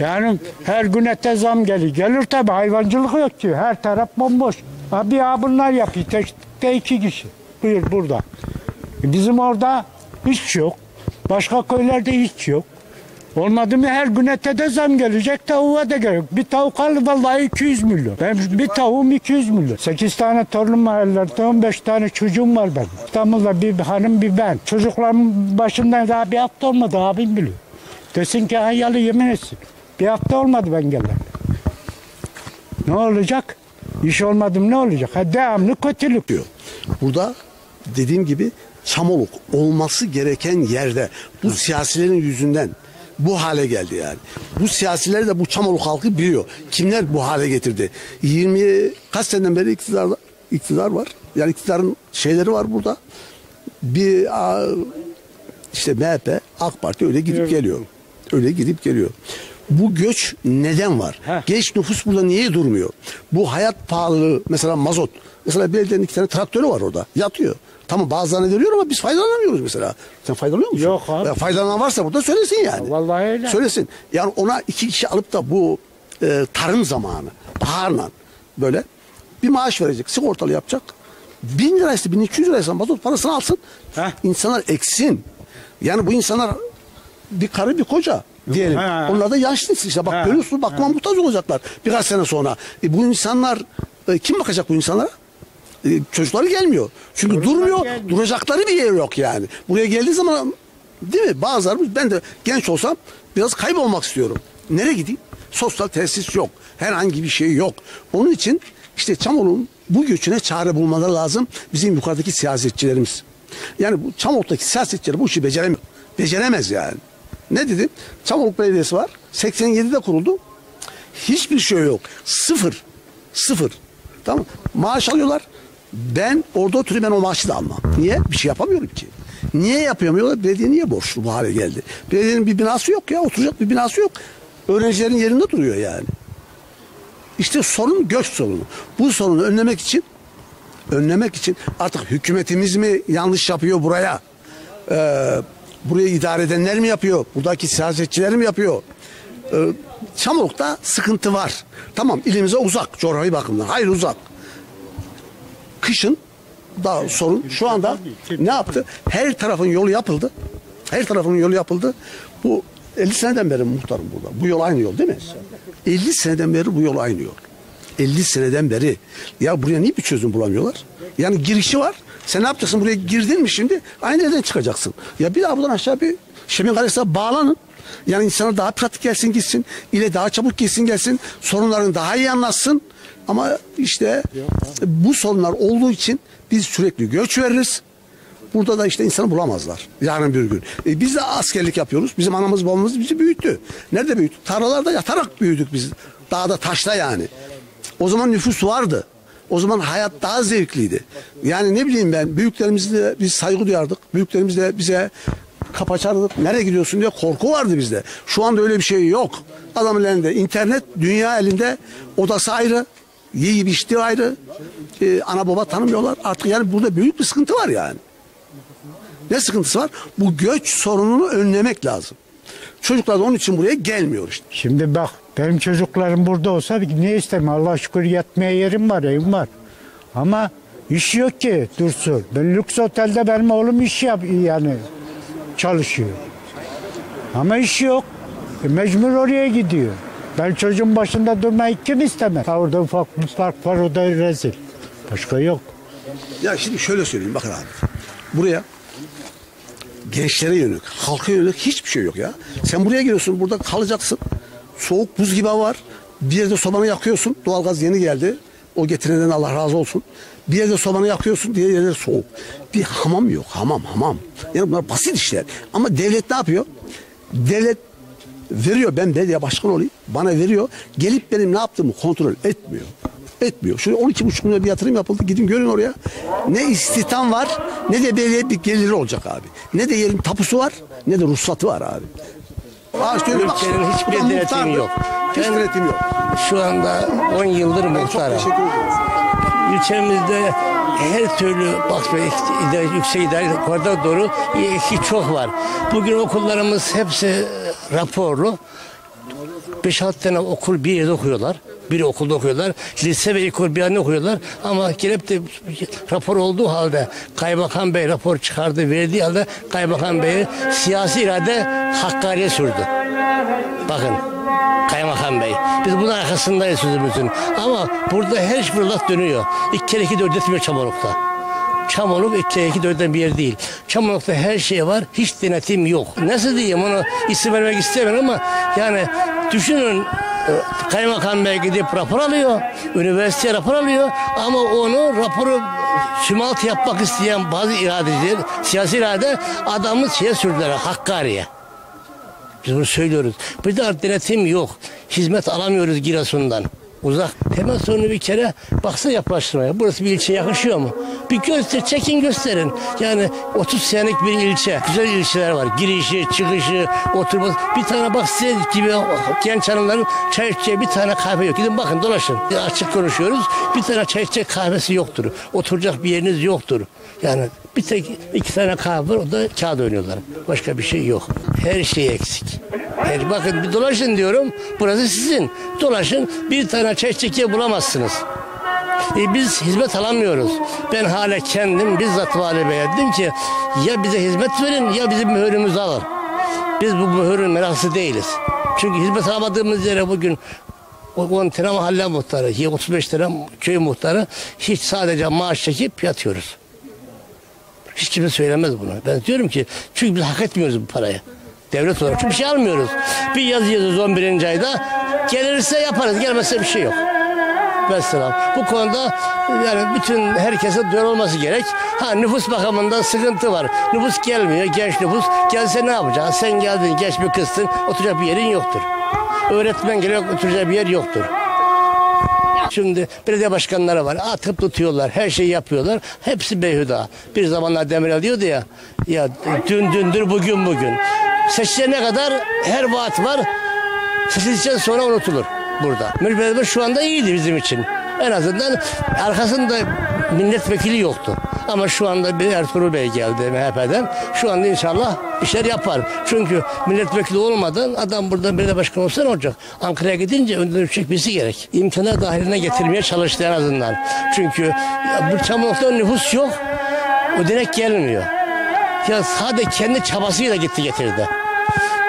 Yani her gün ete zam gelir. Gelir tabii hayvancılık yok ki. Her taraf bomboş. Abi ya bunlar yapıyor. Tekte iki kişi. Buyur burada. Bizim orada hiç yok. Başka köylerde hiç yok. Olmadı mı her gün ete zam gelecek, tavuğa da gerek. Bir tavuk aldı vallahi 200 milyon. Ben bir tavuğum 200 milyon. 8 tane torunum var ellerde, 15 tane çocuğum var benim. İstanbul'da bir hanım bir ben. Çocuklarımın başından daha bir hafta olmadı abim biliyor. Desin ki hayyalı yemin etsin. Bir hafta olmadı ben geldim. Ne olacak? İş olmadı mı ne olacak? Ha, devamlı kötülük. diyor. Burada dediğim gibi Çamoluk olması gereken yerde bu siyasilerin yüzünden bu hale geldi yani. Bu siyasiler de bu Çamoluk halkı biliyor. Kimler bu hale getirdi? 20 kaç seneden beri iktidar, iktidar var. Yani iktidarın şeyleri var burada. Bir işte MHP, AK Parti öyle gidip geliyor. Öyle gidip geliyor. Bu göç neden var? Genç nüfus burada niye durmuyor? Bu hayat pahalılığı mesela mazot. Mesela belediyenin iki tane traktörü var orada. Yatıyor. Tamam bazılarına veriyor ama biz faydalanamıyoruz mesela. Sen faydalanıyor musun? Yok abi. Ya Faydalanan varsa burada söylesin yani. Vallahi öyle. Söylesin. Yani ona iki kişi alıp da bu e, tarım zamanı baharla böyle bir maaş verecek. Sigortalı yapacak. Bin liraysa bin iki yüz liraysa mazot parasını alsın. İnsanlar eksin. Yani bu insanlar bir karı bir koca diyelim. Ha. Onlar da yaşlı işte bak Ha. görüyorsun bakıma muhtaç olacaklar birkaç sene sonra. E, bu insanlar e, kim bakacak bu insanlara? E, çocukları gelmiyor. Çünkü durmuyor. Duracakları bir yer yok yani. Buraya geldiği zaman değil mi? Bazılarımız ben de genç olsam biraz kaybolmak istiyorum. Nereye gideyim? Sosyal tesis yok. Herhangi bir şey yok. Onun için işte Çamoluk'un bu göçüne çare bulmaları lazım bizim yukarıdaki siyasetçilerimiz. Yani bu Çamoluk'taki siyasetçiler bu işi beceremiyor. Beceremez yani. Ne dedim? Çamoluk Belediyesi var. 87'de kuruldu. Hiçbir şey yok. Sıfır. Sıfır. Tamam? Maaş alıyorlar. Ben orada oturuyorum ben o maaşı da almam. Niye? Bir şey yapamıyorum ki. Niye yapamıyorlar? Belediye niye borçlu bu hale geldi? Belediyenin bir binası yok ya. Oturacak bir binası yok. Öğrencilerin yerinde duruyor yani. İşte sorun göç sorunu. Bu sorunu önlemek için önlemek için artık hükümetimiz mi yanlış yapıyor buraya? Ee, burayı idare edenler mi yapıyor? Buradaki siyasetçiler mi yapıyor? Ee, Çamoluk'ta sıkıntı var. Tamam ilimize uzak coğrafi bakımdan. Hayır uzak. Kışın daha sorun. Şu anda ne yaptı? Her tarafın yolu yapıldı. Her tarafın yolu yapıldı. Bu 50 seneden beri muhtarım burada. Bu yol aynı yol değil mi? 50 seneden beri bu yol aynı yol. 50 seneden beri. Ya buraya niye bir çözüm bulamıyorlar? Yani girişi var. Sen ne yapacaksın? Buraya girdin mi şimdi? Aynı yerden çıkacaksın. Ya bir daha buradan aşağı bir Şemin Kalesi'ne bağlanın. Yani insanlar daha pratik gelsin gitsin. ile daha çabuk gitsin gelsin. Sorunlarını daha iyi anlatsın. Ama işte bu sorunlar olduğu için biz sürekli göç veririz. Burada da işte insanı bulamazlar yarın bir gün. E, biz de askerlik yapıyoruz. Bizim anamız babamız bizi büyüttü. Nerede büyüttü? Tarlalarda yatarak büyüdük biz. Dağda taşta yani. O zaman nüfus vardı. O zaman hayat daha zevkliydi. Yani ne bileyim ben büyüklerimizle biz saygı duyardık. Büyüklerimiz de bize kapı açardık. Nereye gidiyorsun diye korku vardı bizde. Şu anda öyle bir şey yok. Adamın elinde internet, dünya elinde odası ayrı. Yiyip içtiği ayrı. Ee, ana baba tanımıyorlar. Artık yani burada büyük bir sıkıntı var yani. Ne sıkıntısı var? Bu göç sorununu önlemek lazım. Çocuklar da onun için buraya gelmiyor işte. Şimdi bak benim çocuklarım burada olsa ne istemem Allah şükür yatmaya yerim var evim var. Ama iş yok ki dursun. Ben lüks otelde benim oğlum iş yap yani çalışıyor. Ama iş yok. E, mecbur oraya gidiyor. Ben çocuğun başında durmayı kim istemez? Orada ufak fark var o da rezil. Başka yok. Ya şimdi şöyle söyleyeyim bakın abi. Buraya gençlere yönelik, halka yönelik hiçbir şey yok ya. Sen buraya geliyorsun, burada kalacaksın. Soğuk buz gibi var. Bir yerde sobanı yakıyorsun. Doğalgaz yeni geldi. O getirenden Allah razı olsun. Bir yerde sobanı yakıyorsun, diğer yerde soğuk. Bir hamam yok, hamam, hamam. Yani bunlar basit işler. Ama devlet ne yapıyor? Devlet veriyor, ben belediye başkan olayım, bana veriyor. Gelip benim ne yaptığımı kontrol etmiyor. Etmiyor. Şuraya 12,5 milyon bir yatırım yapıldı. Gidin görün oraya. Ne istihdam var ne de belediye bir geliri olacak abi. Ne de yerin tapusu var ne de ruhsatı var abi. Öyle bak. Ülkenin hiçbir Ulan denetim muhtar- yok. Hiç Ben denetim yok. Şu anda 10 yıldır muhtarım. teşekkür ederim. İlçemizde her türlü idare, yüksek idare yukarıda doğru eksik çok var. Bugün okullarımız hepsi raporlu. 5-6 tane okul bir yerde okuyorlar. Bir okulda okuyorlar. Lise ve ilkokul okuyorlar. Ama gelip de rapor olduğu halde Kaymakam Bey rapor çıkardı verdiği halde Kaymakam Bey siyasi irade Hakkari'ye sürdü. Bakın Kaymakam Bey. Biz bunun arkasındayız sözümüzün. Ama burada her şey fırlat dönüyor. İki kere iki dört etmiyor Çamoluk'ta. Çamoluk iki iki dörtten bir yer değil. Çamoluk'ta her şey var. Hiç denetim yok. Nasıl diyeyim onu isim vermek istemiyorum ama yani düşünün Kaymakam Bey gidip rapor alıyor. Üniversite rapor alıyor. Ama onu raporu sümaltı yapmak isteyen bazı iradeciler, siyasi irade adamı şeye sürdüler Hakkari'ye. Biz bunu söylüyoruz. Bir de denetim yok. Hizmet alamıyoruz Giresun'dan. Uzak. Temel sorunu bir kere baksa yapılaştırmaya. Burası bir ilçe yakışıyor mu? Bir göster, çekin gösterin. Yani 30 senelik bir ilçe. Güzel ilçeler var. Girişi, çıkışı, oturması. Bir tane bak size gibi genç hanımların çay içeceği bir tane kahve yok. Gidin bakın dolaşın. Açık konuşuyoruz. Bir tane çay içecek kahvesi yoktur. Oturacak bir yeriniz yoktur. Yani bir tek iki tane kahve var o da kağıt oynuyorlar. Başka bir şey yok. Her şey eksik. Her, bakın bir dolaşın diyorum. Burası sizin. Dolaşın bir tane yer bulamazsınız. E, biz hizmet alamıyoruz. Ben hala kendim bizzat vali beye ki ya bize hizmet verin ya bizim mühürümüzü alın. Biz bu mühürün meraklısı değiliz. Çünkü hizmet alamadığımız yere bugün 10 tane mahalle muhtarı, 35 tane köy muhtarı hiç sadece maaş çekip yatıyoruz. Hiç kimse söylemez bunu. Ben diyorum ki çünkü biz hak etmiyoruz bu parayı. Devlet olarak çünkü bir şey almıyoruz. Bir yazı yazıyoruz 11. ayda. Gelirse yaparız. Gelmezse bir şey yok. Mesela bu konuda yani bütün herkese duyar olması gerek. Ha nüfus bakımından sıkıntı var. Nüfus gelmiyor, genç nüfus. Gelse ne yapacaksın? Sen geldin, genç bir kızsın, oturacak bir yerin yoktur. Öğretmen geliyor, oturacak bir yer yoktur. Şimdi belediye başkanları var. Atıp tutuyorlar. Her şeyi yapıyorlar. Hepsi beyhuda. Bir zamanlar Demirel diyordu ya. Ya dün dündür bugün bugün. Seçilene kadar her vaat var. Seçildikten sonra unutulur burada. Mülk şu anda iyiydi bizim için. En azından arkasında milletvekili yoktu. Ama şu anda bir Ertuğrul Bey geldi MHP'den. Şu anda inşallah işler yapar. Çünkü milletvekili olmadan adam burada belediye başkanı olsa ne olacak? Ankara'ya gidince uçacak birisi gerek. İmkanlar dahiline getirmeye çalıştı en azından. Çünkü bu Çamlık'ta nüfus yok. Ödenek gelmiyor. Ya sadece kendi çabasıyla gitti getirdi.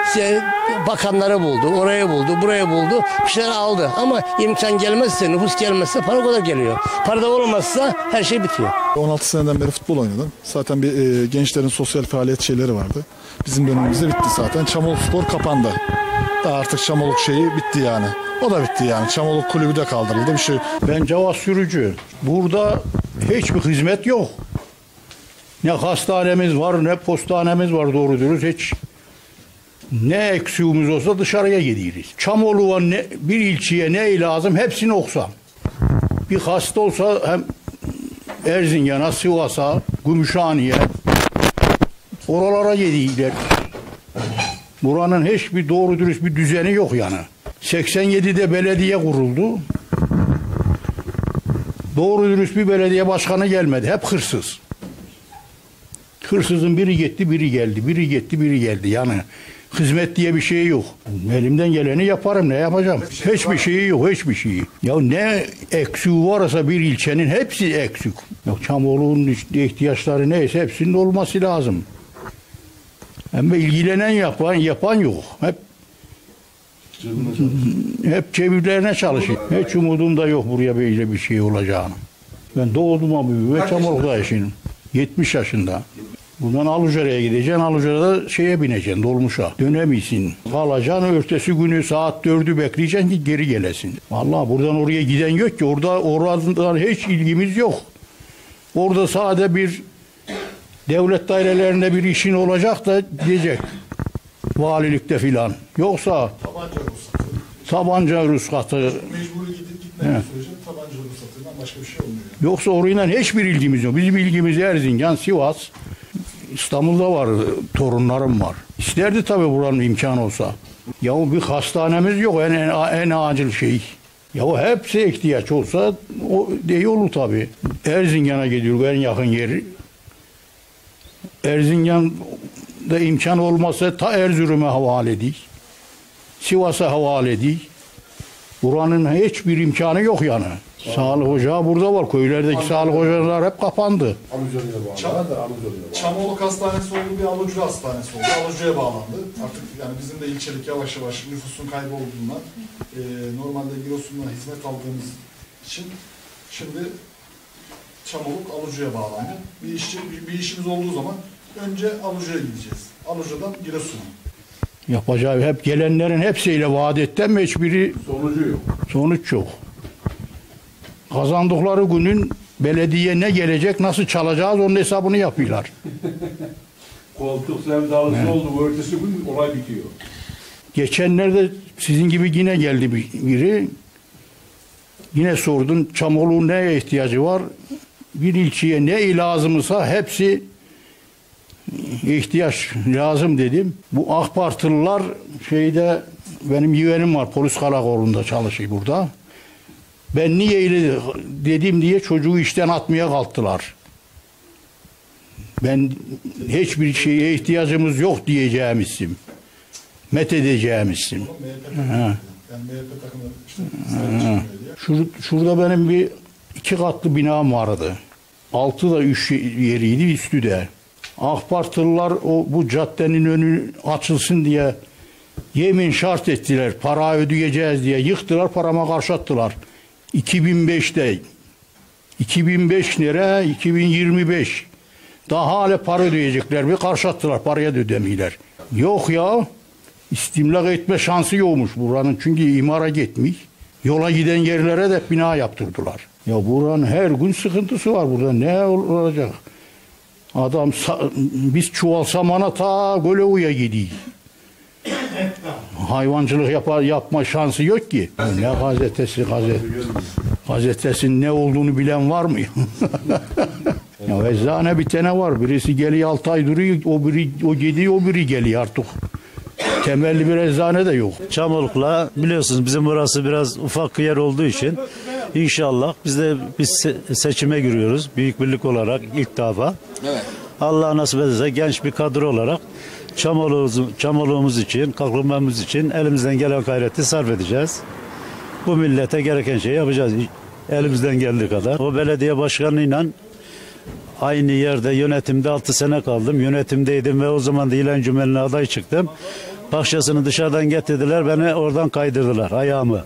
İşte bakanları buldu, orayı buldu, burayı buldu, bir şeyler aldı. Ama imkan gelmezse, nüfus gelmezse para kadar geliyor. Para da olmazsa her şey bitiyor. 16 seneden beri futbol oynadım. Zaten bir e, gençlerin sosyal faaliyet şeyleri vardı. Bizim dönemimizde bitti zaten. Çamoluk Spor kapandı. Daha artık Çamoluk şeyi bitti yani. O da bitti yani. Çamoluk kulübü de kaldırıldı bir şey. Ben Cavaz Sürücü. Burada hiçbir hizmet yok. Ne hastanemiz var ne postanemiz var doğru dürüst hiç. Ne eksiğimiz olsa dışarıya gidiyoruz. Çamoluğa ne, bir ilçeye ne lazım hepsini okusam. Bir hasta olsa hem Erzincan'a, Sivas'a, Gümüşhane'ye oralara gidiyorlar. Buranın hiçbir doğru dürüst bir düzeni yok yani. 87'de belediye kuruldu. Doğru dürüst bir belediye başkanı gelmedi. Hep hırsız. Hırsızın biri gitti, biri geldi. Biri gitti, biri geldi. Yani hizmet diye bir şey yok. Elimden geleni yaparım. Ne yapacağım? Hiçbir şeyi yok, hiçbir şeyi. Ya ne eksiği varsa bir ilçenin hepsi eksik. Ya Çamoluğun ihtiyaçları neyse hepsinin olması lazım. Ama ilgilenen yapan, yapan yok. Hep hep cebirlerine çalışıyor. Hiç umudum da yok buraya böyle bir şey olacağını. Ben doğdum ama ve Çamoluk'ta yaşıyorum. 70 yaşında. Buradan Alucara'ya gideceksin. Alucara'da şeye bineceksin dolmuşa. Dönemiyorsun. Kalacaksın ertesi günü saat 4'ü bekleyeceksin ki geri gelesin. Vallahi buradan oraya giden yok ki. Orada oradan hiç ilgimiz yok. Orada sade bir devlet dairelerinde bir işin olacak da diyecek. Valilikte filan. Yoksa Tabanca ruhsatı. tabanca ruhsatı. Mecburi gidip He. sürece tabanca ruhsatı. başka bir şey olmuyor. Yoksa orayla hiçbir ilgimiz yok. Bizim ilgimiz Erzincan, Sivas. İstanbul'da var, torunlarım var. İsterdi tabii buranın imkanı olsa. Ya bir hastanemiz yok en, en, en acil şey. Ya hepsi ihtiyaç olsa o iyi olur tabii. Erzincan'a gidiyor en yakın yeri. Erzincan'da imkan olmasa ta Erzurum'a havale edik. Sivas'a havale edik. Buranın hiçbir imkanı yok yani. Sağlık ocağı burada var. Köylerdeki sağlık ocakları hep kapandı. Çam, Çamoluk Hastanesi oldu bir Alucu Hastanesi oldu. Alucu'ya bağlandı. Artık yani bizim de ilçelik yavaş yavaş nüfusun kaybolduğundan e, normalde Giresun'dan hizmet aldığımız için şimdi Çamoluk Alucu'ya bağlandı. Bir, işçi, bir, bir işimiz olduğu zaman önce Alucu'ya gideceğiz. Alucu'dan Giresun'a. Yapacağı hep gelenlerin hepsiyle vaat etti ama hiçbiri Sonucu yok. sonuç yok. Kazandıkları günün belediye ne gelecek, nasıl çalacağız onun hesabını yapıyorlar. Koltuk sevdalısı Evet. oldu. Bu ertesi gün olay bitiyor. Geçenlerde sizin gibi yine geldi bir- biri. Yine sordun Çamoluk'un neye ihtiyacı var? Bir ilçeye ne lazımsa hepsi ihtiyaç lazım dedim. Bu AK Partililer şeyde benim yeğenim var polis karakolunda çalışıyor burada. Ben niye öyle dedim diye çocuğu işten atmaya kalktılar. Ben hiçbir şeye ihtiyacımız yok. Met MHP takımı işte Ha. Şur- şurada benim bir iki katlı binam vardı. Altı da üç yeriydi üstü de. AK Partililer o bu caddenin önü açılsın diye yemin şart ettiler. Para ödeyeceğiz diye yıktılar parama karşı attılar. 2005'te 2005 nere? 2025. Daha hala para ödeyecekler bir karşı attılar. Paraya da ödemiyorlar. Yok ya. İstimlak etme şansı yokmuş buranın. Çünkü imara gitmiş. Yola giden yerlere de bina yaptırdılar. Ya buranın her gün sıkıntısı var burada. Ne olacak? Adam biz çuval samana ta Gölevu'ya gidiyor. Hayvancılık yapar, yapma şansı yok ki. Ne gazetesi gazet. Gazetesinin ne olduğunu bilen var mı? <laughs> ya eczane bir tane var. Birisi geliyor 6 ay duruyor. O biri o gidiyor o biri geliyor artık. Temelli bir eczane de yok. Çamoluk'la biliyorsunuz bizim burası biraz ufak bir yer olduğu için inşallah biz de biz se- seçime giriyoruz büyük birlik olarak ilk defa. Evet. Allah nasip ederse genç bir kadro olarak Çamoluğumuz, Çamoluğumuz için, kalkınmamız için elimizden gelen gayreti sarf edeceğiz. Bu millete gereken şeyi yapacağız elimizden geldiği kadar. O belediye başkanıyla aynı yerde yönetimde 6 sene kaldım. Yönetimdeydim ve o zaman da İlhan Cümel'ine aday çıktım. Bahçesini dışarıdan getirdiler. Beni oradan kaydırdılar ayağımı.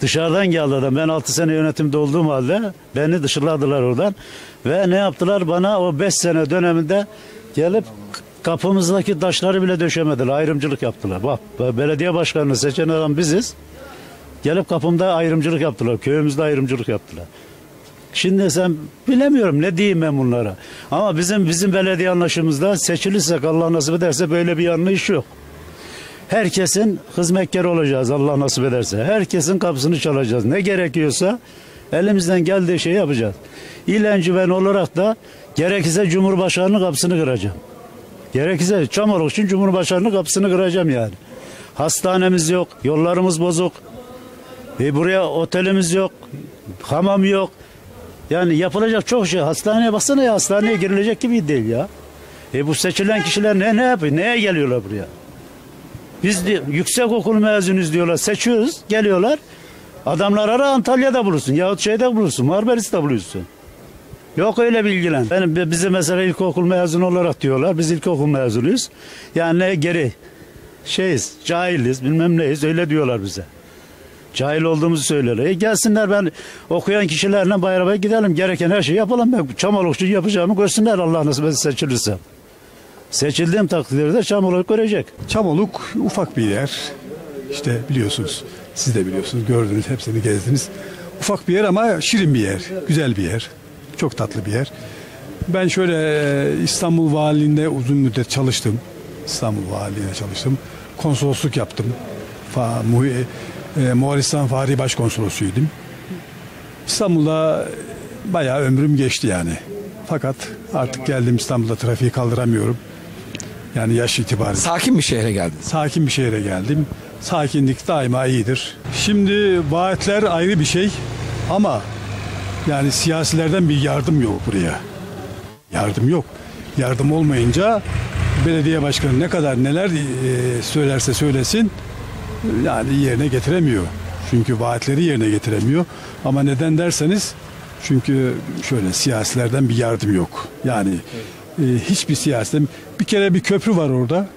Dışarıdan geldi adam. Ben 6 sene yönetimde olduğum halde beni dışarıladılar oradan. Ve ne yaptılar bana o 5 sene döneminde gelip kapımızdaki taşları bile döşemediler. Ayrımcılık yaptılar. Bak belediye başkanını seçen adam biziz. Gelip kapımda ayrımcılık yaptılar. Köyümüzde ayrımcılık yaptılar. Şimdi sen bilemiyorum ne diyeyim ben bunlara. Ama bizim bizim belediye anlaşımızda seçilirsek Allah nasip ederse böyle bir anlayış yok. Herkesin hizmetkar olacağız Allah nasip ederse. Herkesin kapısını çalacağız. Ne gerekiyorsa elimizden geldiği şeyi yapacağız. İlenci ben olarak da gerekirse Cumhurbaşkanı'nın kapısını kıracağım. Gerekirse Çamoluk için Cumhurbaşkanı'nın kapısını kıracağım yani. Hastanemiz yok, yollarımız bozuk. E buraya otelimiz yok, hamam yok. Yani yapılacak çok şey. Hastaneye baksana ya hastaneye girilecek gibi değil ya. E bu seçilen kişiler ne ne yapıyor? Neye geliyorlar buraya? Biz de, yüksek okul mezunuyuz diyorlar. Seçiyoruz. Geliyorlar. Adamlar ara Antalya'da bulursun. Yahut şeyde bulursun. Marmaris'te bulursun. Yok öyle bilgilen. Benim, bize mesela ilkokul mezunu olarak diyorlar. Biz ilkokul mezunuyuz. Yani ne geri şeyiz, cahiliz, bilmem neyiz. Öyle diyorlar bize. Cahil olduğumuzu söylüyorlar. E gelsinler ben okuyan kişilerle bayrama gidelim. Gereken her şeyi yapalım. Ben Çamolukçu yapacağımı görsünler Allah nasip etse seçilirsem. Seçildiğim takdirde Çamoluk görecek. Çamoluk ufak bir yer. İşte biliyorsunuz, siz de biliyorsunuz, gördünüz, hepsini gezdiniz. Ufak bir yer ama şirin bir yer, güzel bir yer. Çok tatlı bir yer. Ben şöyle e, İstanbul Valiliğinde uzun müddet çalıştım. İstanbul Valiliğinde çalıştım. Konsolosluk yaptım. Fa, Muhi, e, Moğolistan Fahri Başkonsolosuydum. İstanbul'da bayağı ömrüm geçti yani. Fakat artık geldim İstanbul'da trafiği kaldıramıyorum. Yani yaş itibariyle. Sakin bir şehre geldin. Sakin bir şehre geldim. Sakinlik daima iyidir. Şimdi vaatler ayrı bir şey ama yani siyasilerden bir yardım yok buraya. Yardım yok. Yardım olmayınca belediye başkanı ne kadar neler e, söylerse söylesin yani yerine getiremiyor. Çünkü vaatleri yerine getiremiyor. Ama neden derseniz çünkü şöyle siyasilerden bir yardım yok. Yani e, hiçbir siyasetten bir kere bir köprü var orada.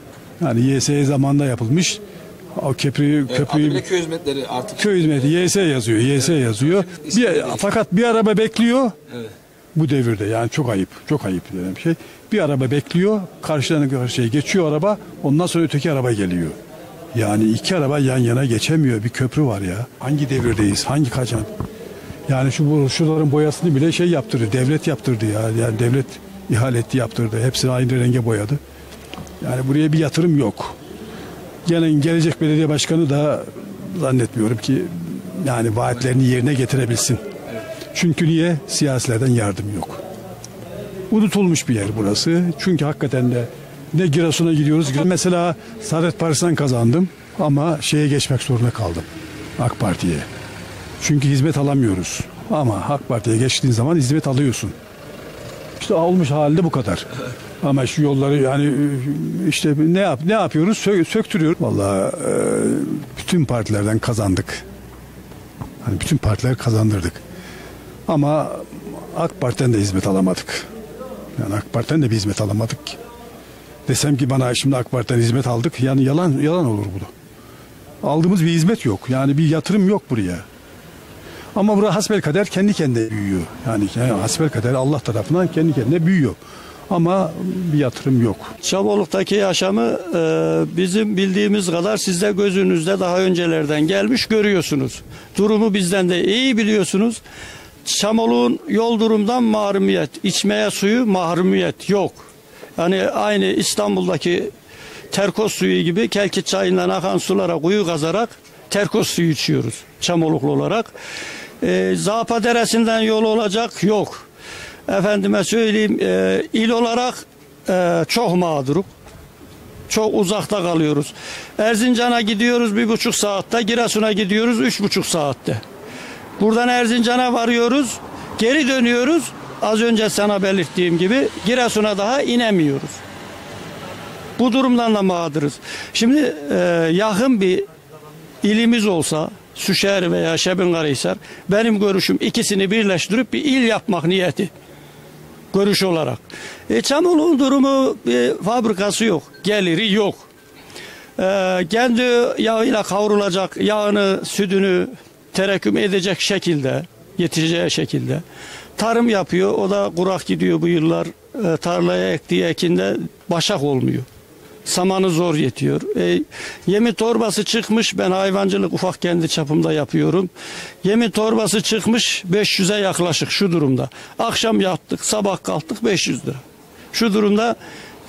Yani YSE zamanında yapılmış. O köprüyü köprüyü adı bile köy hizmetleri artık. köy hizmeti YS yazıyor. YS yazıyor. Bir, fakat bir araba bekliyor. Evet. Bu devirde yani çok ayıp. Çok ayıp denen bir şey. Bir araba bekliyor. Karşıdan karşıya geçiyor araba. Ondan sonra öteki araba geliyor. Yani iki araba yan yana geçemiyor. Bir köprü var ya. Hangi devirdeyiz? Hangi kaçan? Yani şu bu- şuraların boyasını bile şey yaptırdı. Devlet yaptırdı ya. Yani devlet ihale etti yaptırdı. Hepsini aynı renge boyadı. Yani buraya bir yatırım yok. Gelen gelecek belediye başkanı da zannetmiyorum ki yani vaatlerini yerine getirebilsin. Çünkü niye? Siyasilerden yardım yok. Unutulmuş bir yer burası. Çünkü hakikaten de ne Giresun'a gidiyoruz. Mesela Saadet Partisi'nden kazandım ama şeye geçmek zorunda kaldım. AK Parti'ye. Çünkü hizmet alamıyoruz. Ama AK Parti'ye geçtiğin zaman hizmet alıyorsun. İşte olmuş halde bu kadar. Ama şu yolları yani işte ne yap ne yapıyoruz? Sö- söktürüyoruz. Vallahi e, bütün partilerden kazandık. Hani bütün partiler kazandırdık. Ama AK Parti'den de hizmet alamadık. Yani AK Parti'den de bir hizmet alamadık ki. Desem ki bana şimdi AK Parti'den hizmet aldık. Yani yalan yalan olur bu da. Aldığımız bir hizmet yok. Yani bir yatırım yok buraya. Ama burada hasbelkader kendi kendine büyüyor. Yani, yani hasbelkader Allah tarafından kendi kendine büyüyor. Ama bir yatırım yok. Çaboluk'taki yaşamı e, bizim bildiğimiz kadar siz de gözünüzde daha öncelerden gelmiş görüyorsunuz. Durumu bizden de iyi biliyorsunuz. Çamoluk'un yol durumdan mahrumiyet, içmeye suyu mahrumiyet yok. Yani aynı İstanbul'daki terkos suyu gibi Kelkit çayından akan sulara kuyu kazarak terkos suyu içiyoruz Çamoluklu olarak. E, Zapa Deresi'nden yol olacak yok. Efendime söyleyeyim e, il olarak e, çok mağduruk. Çok uzakta kalıyoruz. Erzincan'a gidiyoruz bir buçuk saatte, Giresun'a gidiyoruz üç buçuk saatte. Buradan Erzincan'a varıyoruz, geri dönüyoruz. Az önce sana belirttiğim gibi Giresun'a daha inemiyoruz. Bu durumdan da mağduruz. Şimdi e, yakın bir ilimiz olsa Suşehir veya Şebingarıhisar benim görüşüm ikisini birleştirip bir il yapmak niyeti görüş olarak. E, Çamoluk'un durumu bir fabrikası yok, geliri yok. E, kendi yağıyla kavrulacak yağını, sütünü tereküm edecek şekilde, yetişeceği şekilde. Tarım yapıyor, o da kurak gidiyor bu yıllar. E, tarlaya ektiği ekinde başak olmuyor. Samanı zor yetiyor. E, yemi torbası çıkmış. Ben hayvancılık ufak kendi çapımda yapıyorum. Yemi torbası çıkmış 500'e yaklaşık şu durumda. Akşam yattık, sabah kalktık 500 lira. Şu durumda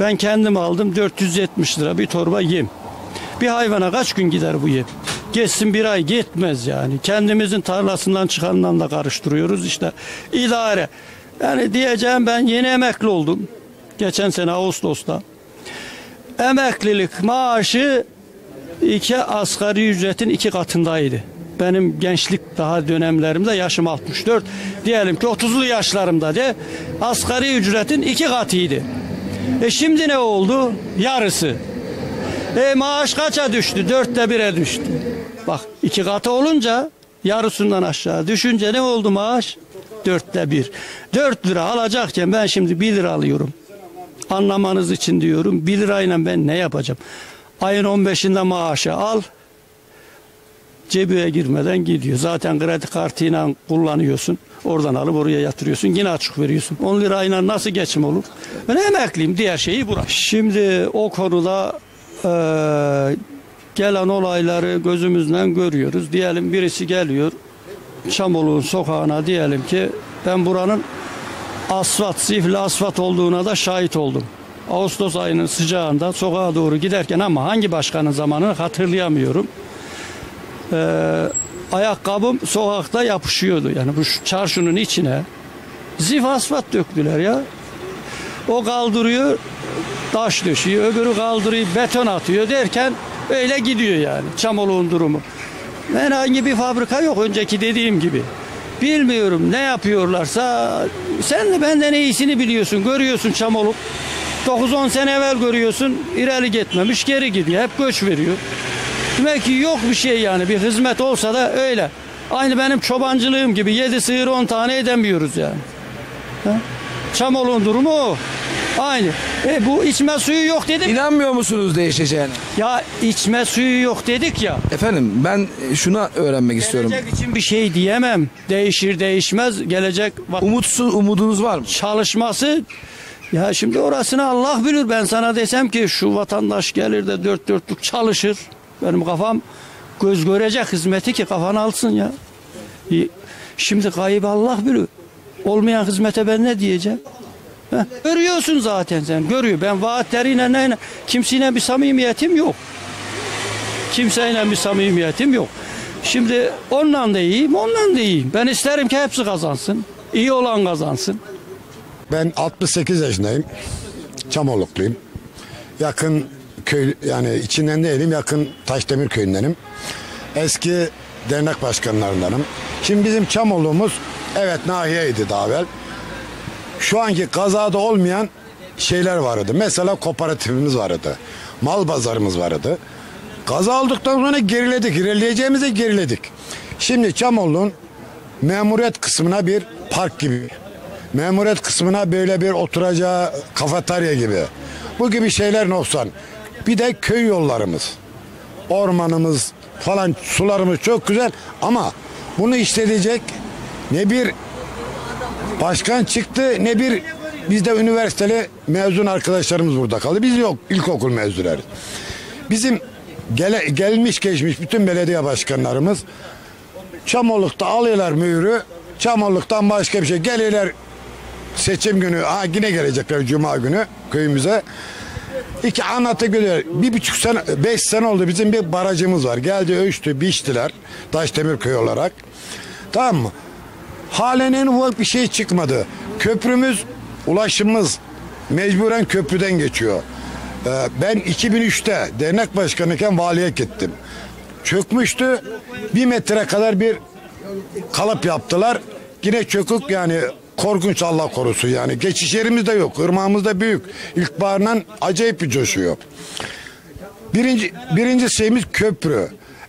ben kendim aldım 470 lira bir torba yem. Bir hayvana kaç gün gider bu yem? Geçsin bir ay gitmez yani. Kendimizin tarlasından çıkandan da karıştırıyoruz işte. idare. Yani diyeceğim ben yeni emekli oldum. Geçen sene Ağustos'ta emeklilik maaşı iki asgari ücretin iki katındaydı. Benim gençlik daha dönemlerimde yaşım 64. Diyelim ki 30'lu yaşlarımda de asgari ücretin iki katıydı. E şimdi ne oldu? Yarısı. E maaş kaça düştü? Dörtte bire düştü. Bak iki katı olunca yarısından aşağı düşünce ne oldu maaş? Dörtte bir. Dört lira alacakken ben şimdi bir lira alıyorum anlamanız için diyorum. 1 lirayla ben ne yapacağım? Ayın 15'inde maaşı al. Cebine girmeden gidiyor. Zaten kredi kartıyla kullanıyorsun. Oradan alıp oraya yatırıyorsun. Yine açık veriyorsun. 10 lirayla nasıl geçim olur? Ben emekliyim. Diğer şeyi bırak. Şimdi o konuda e, gelen olayları gözümüzden görüyoruz. Diyelim birisi geliyor. Çamoluk'un sokağına diyelim ki ben buranın asfalt, zifli asfalt olduğuna da şahit oldum. Ağustos ayının sıcağında sokağa doğru giderken ama hangi başkanın zamanını hatırlayamıyorum. e, ayakkabım sokakta yapışıyordu. Yani bu çarşının içine. Zif asfalt döktüler ya. O kaldırıyor, taş döşüyor. Öbürü kaldırıyor, beton atıyor derken öyle gidiyor yani Çamoluk'un durumu. Herhangi bir fabrika yok önceki dediğim gibi. Bilmiyorum ne yapıyorlarsa sen de benden iyisini biliyorsun. Görüyorsun Çamoluk. 9-10 sene evvel görüyorsun ileri gitmemiş geri gidiyor. Hep göç veriyor. Demek ki yok bir şey yani bir hizmet olsa da öyle. Aynı benim çobancılığım gibi 7 sığır 10 tane edemiyoruz yani. Ha? Çamoluk'un durumu o. Aynı. E bu içme suyu yok dedik. İnanmıyor musunuz değişeceğine? Ya içme suyu yok dedik ya. Efendim ben şuna öğrenmek istiyorum. Gelecek için bir şey diyemem. Değişir değişmez gelecek. Umutsuz umudunuz var mı? Çalışması ya şimdi orasını Allah bilir. Ben sana desem ki şu vatandaş gelir de dört dörtlük çalışır. Benim kafam göz görecek hizmeti ki kafan alsın ya. E, Şimdi kayıp Allah bilir. Olmayan hizmete ben ne diyeceğim? <laughs> Görüyorsun zaten sen. Görüyor. Ben vaatleriyle neyle kimseyle bir samimiyetim yok. Kimseyle bir samimiyetim yok. Şimdi onunla da iyiyim, onunla da iyiyim. Ben isterim ki hepsi kazansın. İyi olan kazansın. Ben 68 yaşındayım. Çamolukluyum. Yakın köy yani içinden değilim yakın Taşdemir köyündenim. Eski dernek başkanlarındanım. Şimdi bizim Çamoluğumuz evet nahiyeydi daha evvel. Şu anki kazada olmayan şeyler vardı. Mesela kooperatifimiz vardı. Mal pazarımız vardı. Kaza olduktan sonra geriledik. İlerleyeceğimize geriledik. Şimdi Çamollu'nun memuriyet kısmına bir park gibi. Memuriyet kısmına böyle bir oturacağı kafeterya gibi. Bu gibi şeyler noksan. Bir de köy yollarımız. Ormanımız falan sularımız çok güzel ama bunu işletecek ne bir başkan çıktı ne bir bizde üniversiteli mezun arkadaşlarımız burada kaldı. Biz yok ilkokul mezunları. Bizim gele, gelmiş geçmiş bütün belediye başkanlarımız Çamoluk'ta alıyorlar mühürü. Çamoluk'tan başka bir şey. Geliyorlar seçim günü. Ha yine gelecekler cuma günü köyümüze. İki anlatı gidiyor. Bir buçuk sene, beş sene oldu bizim bir barajımız var. Geldi ölçtü, biçtiler. Taşdemir köy olarak. Tamam mı? Halen en ufak bir şey çıkmadı. Köprümüz, ulaşımımız mecburen köprüden geçiyor. Ee, ben 2003'te dernek başkanıyken valiye gittim. Çökmüştü. Bir metre kadar bir kalıp yaptılar. Yine çökük yani korkunç Allah korusun yani. Geçiş yerimiz de yok. Irmağımız da büyük. İlkbaharından acayip bir coşuyor. Birinci, birinci şeyimiz köprü.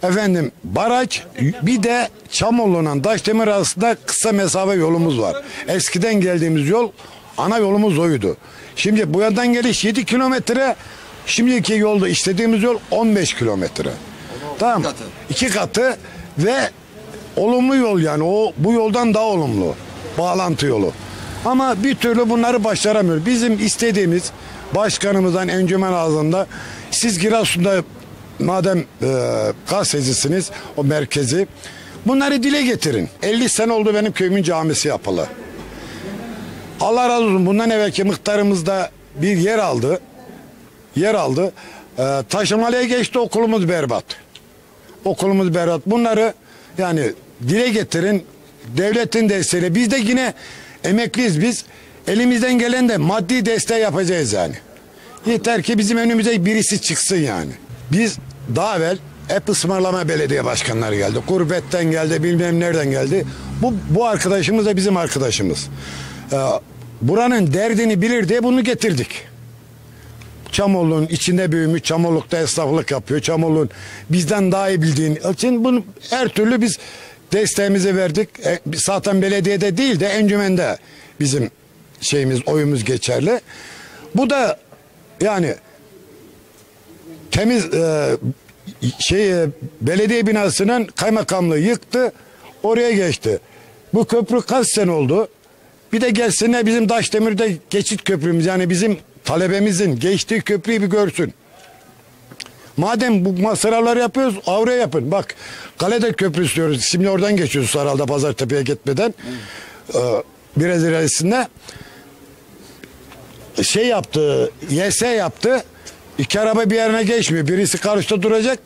Efendim baraj bir de Çamollu'nun Daşdemir arasında kısa mesafe yolumuz var. Eskiden geldiğimiz yol ana yolumuz oydu. Şimdi bu yandan geliş 7 kilometre şimdiki yolda istediğimiz yol 15 kilometre. Tamam? İki katı ve olumlu yol yani o bu yoldan daha olumlu. Bağlantı yolu. Ama bir türlü bunları başaramıyor. Bizim istediğimiz başkanımızdan encümen ağzında siz Giresun'da madem e, gazetecisiniz o merkezi bunları dile getirin. 50 sene oldu benim köyümün camisi yapılı. Allah razı olsun bundan evvelki muhtarımızda bir yer aldı. Yer aldı. E, taşımalıya geçti okulumuz berbat. Okulumuz berbat. Bunları yani dile getirin. Devletin desteğiyle. Biz de yine emekliyiz biz. Elimizden gelen de maddi desteği yapacağız yani. Yeter ki bizim önümüze birisi çıksın yani. Biz daha evvel hep ısmarlama belediye başkanları geldi. Kurbetten geldi bilmem nereden geldi. Bu, bu arkadaşımız da bizim arkadaşımız. Ee, buranın derdini bilir diye bunu getirdik. Çamollu'nun içinde büyümüş, Çamoluk'ta esnaflık yapıyor. Çamollu'nun bizden daha iyi bildiğin için bunu her türlü biz desteğimizi verdik. E, zaten belediyede değil de encümende bizim şeyimiz, oyumuz geçerli. Bu da yani temiz e, şey e, belediye binasının kaymakamlığı yıktı. Oraya geçti. Bu köprü kaç sene oldu? Bir de gelsinler bizim Taşdemir'de geçit köprümüz yani bizim talebemizin geçtiği köprüyü bir görsün. Madem bu masrafları yapıyoruz avre yapın. Bak Kalede Köprü istiyoruz. Şimdi oradan geçiyoruz Saral'da Pazartepe'ye gitmeden. Ee, biraz ilerisinde şey yaptı, YS yaptı. İki araba bir yerine geçmiyor. Birisi karşıda duracak.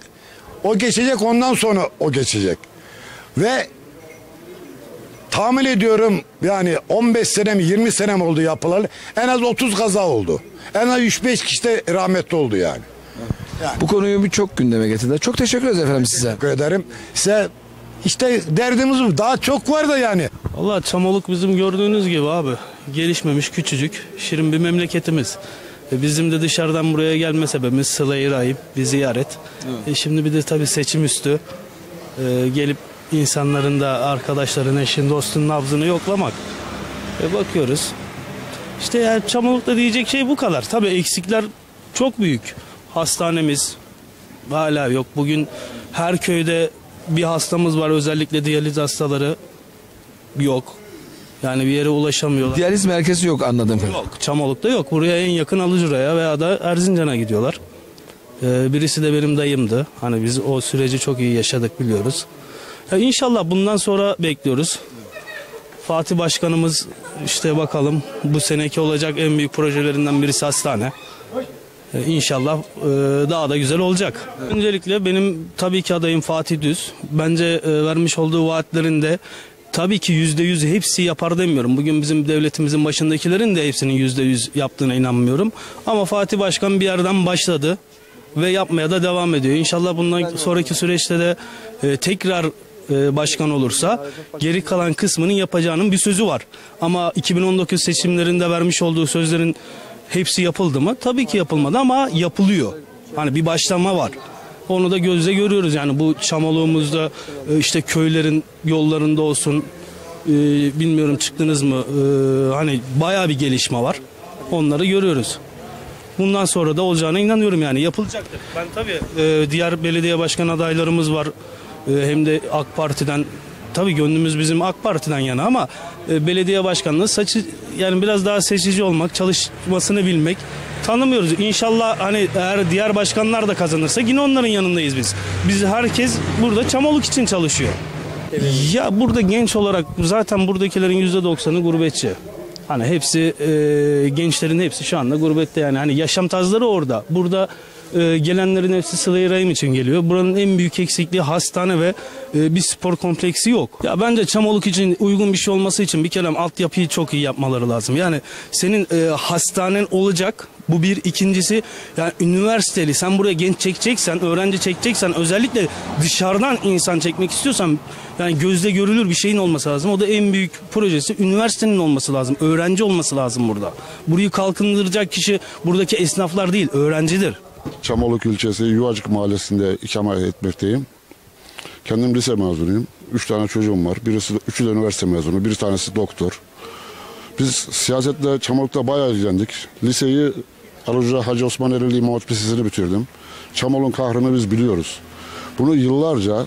O geçecek ondan sonra o geçecek. Ve tahmin ediyorum yani 15 sene mi 20 sene mi oldu yapılalı en az 30 kaza oldu. En az 3-5 kişi de rahmetli oldu yani. Bu konuyu birçok gündeme getirdiler. Çok teşekkür ederiz efendim size. Teşekkür ederim. Size işte derdimiz bu. Daha çok var da yani. Allah Çamoluk bizim gördüğünüz gibi abi. Gelişmemiş küçücük şirin bir memleketimiz. E bizim de dışarıdan buraya gelme sebebimiz Sıla-i Rahim, bir ziyaret. E şimdi bir de tabii seçim üstü e, gelip insanların da arkadaşların, eşin, dostun nabzını yoklamak. E bakıyoruz. İşte yani Çamoluk'ta diyecek şey bu kadar. Tabii eksikler çok büyük. Hastanemiz hala yok. Bugün her köyde bir hastamız var özellikle diyaliz hastaları yok. Yani bir yere ulaşamıyorlar. Diyaliz merkezi yok anladım. Yok. Çamoluk'ta yok. Buraya en yakın Alıcıra'ya veya da Erzincan'a gidiyorlar. Ee, birisi de benim dayımdı. Hani biz o süreci çok iyi yaşadık biliyoruz. Ya inşallah bundan sonra bekliyoruz. Fatih Başkanımız işte bakalım bu seneki olacak en büyük projelerinden birisi hastane. Ee, İnşallah e, daha da güzel olacak. Öncelikle benim tabii ki adayım Fatih Düz. Bence e, vermiş olduğu vaatlerinde tabii ki yüzde yüz hepsi yapar demiyorum. Bugün bizim devletimizin başındakilerin de hepsinin yüzde yüz yaptığına inanmıyorum. Ama Fatih Başkan bir yerden başladı ve yapmaya da devam ediyor. İnşallah bundan sonraki süreçte de e, tekrar e, başkan olursa geri kalan kısmının yapacağının bir sözü var. Ama 2019 seçimlerinde vermiş olduğu sözlerin hepsi yapıldı mı? Tabii ki yapılmadı ama yapılıyor. Hani bir başlama var. Onu da gözle görüyoruz yani bu Çamoluğumuzda e, işte köylerin yollarında olsun e, bilmiyorum çıktınız mı E, hani bayağı bir gelişme var. Onları görüyoruz. Bundan sonra da olacağına inanıyorum yani yapılacaktır. Ben tabii diğer belediye başkan adaylarımız var. Hem de AK Parti'den tabii gönlümüz bizim AK Parti'den yana ama belediye başkanlığı saçı yani biraz daha seçici olmak, çalışmasını bilmek tanımıyoruz. İnşallah hani eğer diğer başkanlar da kazanırsa yine onların yanındayız biz. Biz herkes burada Çamoluk için çalışıyor. Ya burada genç olarak zaten buradakilerin %90'ı gurbetçi. Hani hepsi e, gençlerin hepsi şu anda gurbette yani hani yaşam tarzları orada. Burada e, gelenlerin hepsi Sıla-i Rahim için geliyor. Buranın en büyük eksikliği hastane ve e, bir spor kompleksi yok. Ya bence Çamoluk için uygun bir şey olması için bir kere altyapıyı çok iyi yapmaları lazım. Yani senin e, hastanen olacak. Bu bir. ikincisi yani üniversiteli sen buraya genç çekeceksen, öğrenci çekeceksen özellikle dışarıdan insan çekmek istiyorsan yani gözde görülür bir şeyin olması lazım. O da en büyük projesi üniversitenin olması lazım. Öğrenci olması lazım burada. Burayı kalkındıracak kişi buradaki esnaflar değil, öğrencidir. Çamoluk ilçesi Yuvacık mahallesinde ikamet etmekteyim. Kendim lise mezunuyum. Üç tane çocuğum var. Birisi, üçü de üniversite mezunu. Bir tanesi doktor. Biz siyasetle Çamoluk'ta bayağı ilgilendik. Liseyi Alucra Hacı Osman Ereli İmam Hatip Lisesi'ni bitirdim. Çamoluk'un kahrını biz biliyoruz. Bunu yıllarca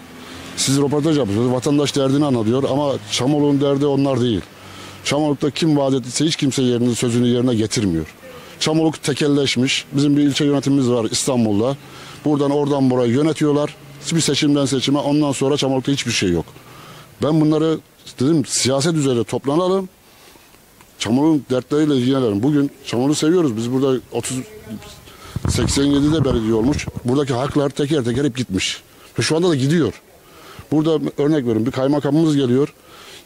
siz röportaj yapıyorsunuz. Vatandaş derdini anlatıyor ama Çamoluk'un derdi onlar değil. Çamoluk'ta kim vaat ettiyse hiç kimse yerini, sözünü yerine getirmiyor. Çamoluk tekelleşmiş. Bizim bir ilçe yönetimimiz var İstanbul'da. Buradan oradan buraya yönetiyorlar. Bir seçimden seçime ondan sonra Çamoluk'ta hiçbir şey yok. Ben bunları dedim siyaset üzerine toplanalım. Çamoluk'un dertleriyle ilgilenelim. Bugün Çamoluk'u seviyoruz. Biz burada 30 87'de belediye olmuş. Buradaki haklar teker teker hep gitmiş. Ve şu anda da gidiyor. Burada örnek verin bir kaymakamımız geliyor.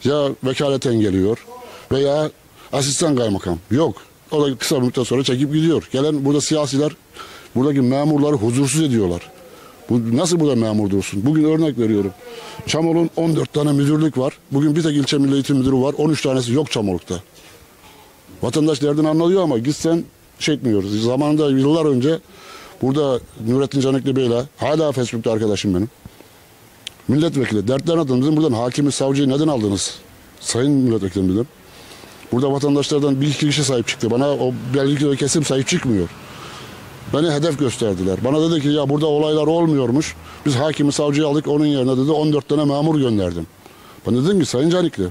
Ya vekaleten geliyor veya asistan kaymakam. Yok. O da kısa bir müddet sonra çekip gidiyor. Gelen burada siyasiler buradaki memurları huzursuz ediyorlar. Bu nasıl burada memur dursun? Bugün örnek veriyorum. Çamoluk'un 14 tane müdürlük var. Bugün bir tek ilçe milli eğitim müdürü var. 13 tanesi yok Çamoluk'ta. Vatandaş derdini anlıyor ama gitsen etmiyoruz. Zamanında yıllar önce burada Nurettin Canikli Bey'le hala Facebook'ta arkadaşım benim. Milletvekili dertlerini anlattım. Dedim buradan hakimi savcıyı neden aldınız? Sayın milletvekilim dedim. Burada vatandaşlardan bir iki kişi sahip çıktı. Bana o belki kesim sahip çıkmıyor. Beni hedef gösterdiler. Bana dedi ki ya burada olaylar olmuyormuş. Biz hakimi savcıyı aldık onun yerine dedi 14 tane memur gönderdim. Ben dedim ki Sayın Canikli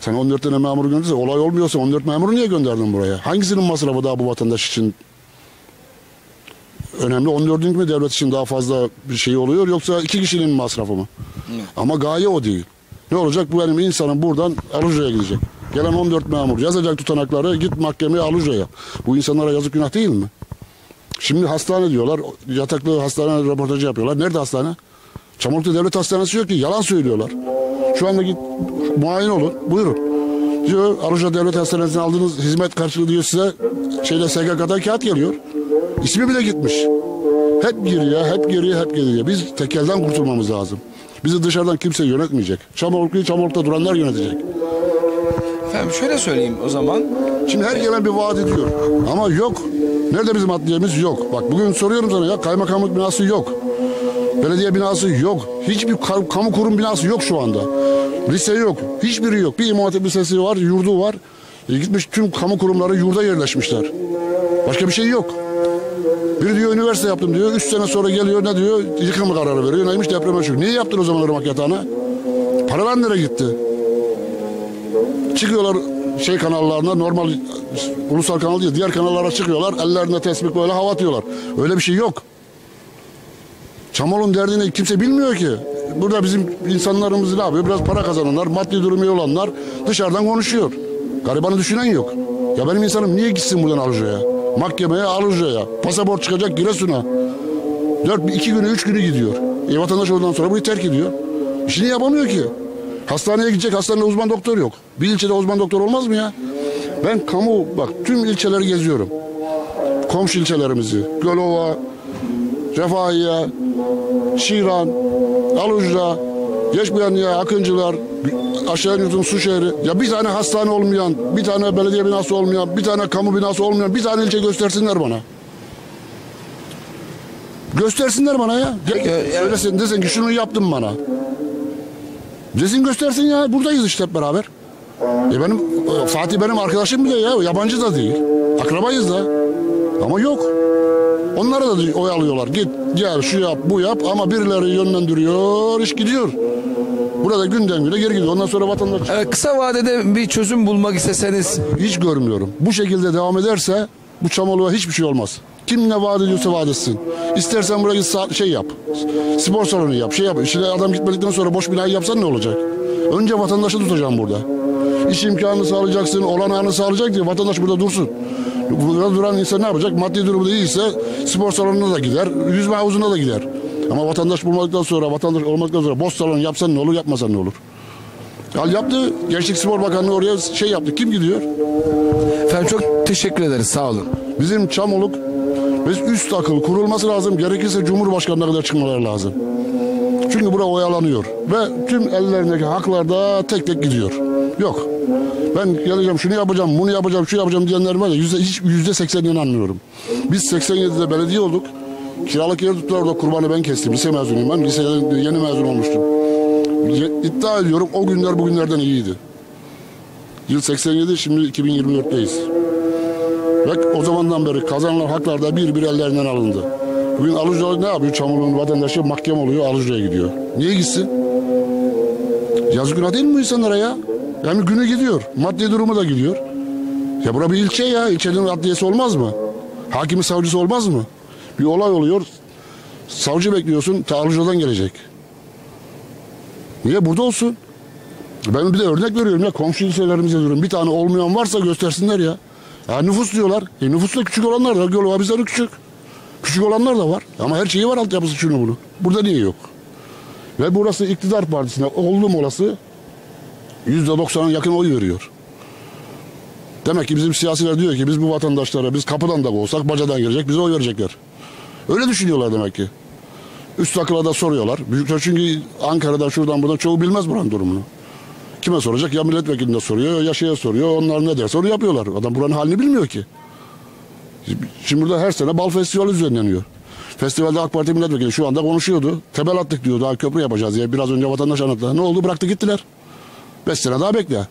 sen 14 tane memur gönderdiyse olay olmuyorsa 14 memuru niye gönderdin buraya? Hangisinin masrafı daha bu vatandaş için önemli? 14'ün mi devlet için daha fazla bir şey oluyor yoksa iki kişinin masrafı mı? Ama gaye o değil. Ne olacak? Bu benim insanım buradan Alucra'ya gidecek. Gelen 14 memur yazacak tutanakları git mahkemeye Alucra'ya. Bu insanlara yazık günah değil mi? Şimdi hastane diyorlar. Yataklı hastane röportajı yapıyorlar. Nerede hastane? Çamoluk'ta devlet hastanesi yok ki. Yalan söylüyorlar. Şu anda git muayene olun. Buyurun. Diyor Arıca Devlet Hastanesi'ne aldığınız hizmet karşılığı diyor size şeyle SGK'dan kağıt geliyor. İsmi bile gitmiş. Hep geriye, hep geriye, hep geriye. Biz tekelden kurtulmamız lazım. Bizi dışarıdan kimse yönetmeyecek. Çamoluklu'yu Çamoluk'ta duranlar yönetecek. Efendim şöyle söyleyeyim o zaman. Şimdi her gelen bir vaat ediyor. Ama yok. Nerede bizim adliyemiz? Yok. Bak bugün soruyorum sana ya kaymakamlık binası yok. Belediye binası yok. Hiçbir ka- kamu kurum binası yok şu anda. Lise yok. Hiçbiri yok. Bir imam hatip lisesi var, yurdu var. E gitmiş tüm kamu kurumları yurda yerleşmişler. Başka bir şey yok. Biri diyor üniversite yaptım diyor. Üç sene sonra geliyor ne diyor? Yıkım kararı veriyor. Neymiş depreme şu. Niye yaptın o zaman ırmak yatağına? Paralar nereye gitti? Çıkıyorlar şey kanallarına normal ulusal kanal değil diğer kanallara çıkıyorlar ellerinde tespih böyle hava atıyorlar. Öyle bir şey yok. Çamol'un derdini kimse bilmiyor ki. Burada bizim insanlarımız ne yapıyor? Biraz para kazananlar, maddi durumu iyi olanlar dışarıdan konuşuyor. Garibanı düşünen yok. Ya benim insanım niye gitsin buradan Aluca'ya? Mahkemeye Aluca'ya. Pasaport çıkacak Giresun'a. Dört, iki günü, üç günü gidiyor. E vatandaş ondan sonra burayı terk ediyor. İşini yapamıyor ki. Hastaneye gidecek, hastanede uzman doktor yok. Bir ilçede uzman doktor olmaz mı ya? Ben kamu, bak tüm ilçeleri geziyorum. Komşu ilçelerimizi. Gölova, Refahiye, Şiran, Alucra, Geçmeyenliğe, Akıncılar, Aşağı Yurt'un su şehri. Ya bir tane hastane olmayan, bir tane belediye binası olmayan, bir tane kamu binası olmayan bir tane ilçe göstersinler bana. Göstersinler bana ya. Söylesin desin ki şunu yaptım bana. Desin göstersin ya. Buradayız işte hep beraber. E benim Fatih benim arkadaşım bile ya. Yabancı da değil. Akrabayız da. Ama yok. Onlara da oy alıyorlar. Git gel şu yap bu yap ama birileri yönlendiriyor iş gidiyor. Burada günden güne geri gidiyor. Ondan sonra vatandaş... Evet, kısa vadede bir çözüm bulmak isteseniz. Hiç görmüyorum. Bu şekilde devam ederse bu Çamoluk'a hiçbir şey olmaz. Kim ne vaat ediyorsa vaat etsin. İstersen buraya git şey yap. Spor salonu yap. Şey yap. Şimdi adam gitmedikten sonra boş binayı yapsan ne olacak? Önce vatandaşı tutacağım burada. İş imkanını sağlayacaksın, olanağını sağlayacak diye vatandaş burada dursun. Burada duran insan ne yapacak? Maddi durumu değilse spor salonuna da gider, yüzme havuzuna da gider. Ama vatandaş bulmadıktan sonra, vatandaş olmadıktan sonra boş salon yapsan ne olur, yapmasan ne olur? Ya yaptı. Gençlik Spor Bakanlığı oraya şey yaptı. Kim gidiyor? Efendim çok teşekkür ederiz. Sağ olun. Bizim Çamoluk biz üst akıl kurulması lazım. Gerekirse Cumhurbaşkanı'na kadar çıkmaları lazım. Çünkü bura oyalanıyor. Ve tüm ellerindeki haklar da tek tek gidiyor. Yok. Ben geleceğim şunu yapacağım, bunu yapacağım, şu yapacağım diyenler var ya yüzde, hiç, yüzde seksen inanmıyorum. Biz 87'de belediye olduk. Kiralık yer tuttular orada kurbanı ben kestim. Lise mezunuyum ben. Liseden yeni mezun olmuştum. İddia ediyorum o günler bugünlerden iyiydi. Yıl 87 şimdi 2024'teyiz. Ve o zamandan beri kazanılan haklar da bir bir ellerinden alındı. Bugün Alucra ne yapıyor? Çamurlu'nun vatandaşı mahkeme oluyor Alucra'ya gidiyor. Niye gitsin? Yazık günah değil mi bu insanlara ya? Yani günü gidiyor. Maddi durumu da gidiyor. Ya bura bir ilçe ya. İlçenin adliyesi olmaz mı? Hakimi savcısı olmaz mı? Bir olay oluyor. Savcı bekliyorsun. Ta Alucra'dan gelecek. Niye burada olsun? Ben bir de örnek veriyorum ya komşu ilçelerimize diyorum. Bir tane olmayan varsa göstersinler ya. Ya nüfus diyorlar. E nüfus da küçük olanlar da. Gölova bizden küçük. Küçük olanlar da var. Ama her şeyi var altyapısı şunu bunu. Burada niye yok? Ve burası iktidar partisine oldum olası yüzde doksanın yakın oy veriyor. Demek ki bizim siyasiler diyor ki biz bu vatandaşlara biz kapıdan da olsak bacadan girecek bize oy verecekler. Öyle düşünüyorlar demek ki. Üst akıla da soruyorlar. Büyükler çünkü Ankara'dan şuradan buradan çoğu bilmez buranın durumunu. Kime soracak? Ya milletvekiline soruyor ya şeye soruyor. Onlar ne derse onu yapıyorlar. Adam buranın halini bilmiyor ki. Şimdi burada her sene bal festivali düzenleniyor. Festivalde AK Parti milletvekili şu anda konuşuyordu. Temel attık diyor daha köprü yapacağız diye biraz önce vatandaş anlattı. Ne oldu? Bıraktı gittiler. Beş sene daha bekle.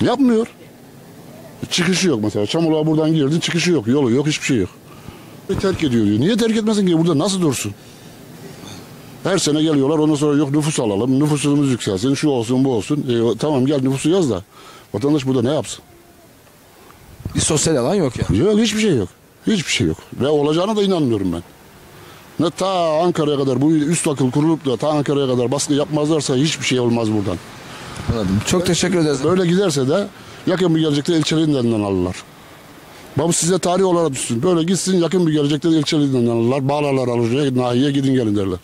Yapmıyor. Çıkışı yok mesela. Çamurluğa buradan girdin çıkışı yok. Yolu yok hiçbir şey yok. Terk ediyor diyor. Niye terk etmesin ki? Burada nasıl dursun? Her sene geliyorlar ondan sonra yok nüfus alalım. Nüfusumuz yükselsin. Şu olsun bu olsun. E, tamam gel nüfusu yaz da. Vatandaş burada ne yapsın? Bir sosyal alan yok ya. Yok hiçbir şey yok. Hiçbir şey yok. Ve olacağına da inanmıyorum ben. Ne ta Ankara'ya kadar bu üst akıl kurulup da ta Ankara'ya kadar baskı yapmazlarsa hiçbir şey olmaz buradan. Anladım. Çok teşekkür ederiz. Böyle giderse de yakın bir gelecekte ilçelerinden alırlar. Babu size tarih olarak düşsün. Böyle gitsin yakın bir gelecekte ilçelerinden alırlar. Bağlarlar alır. Nahiye gidin gelin derler.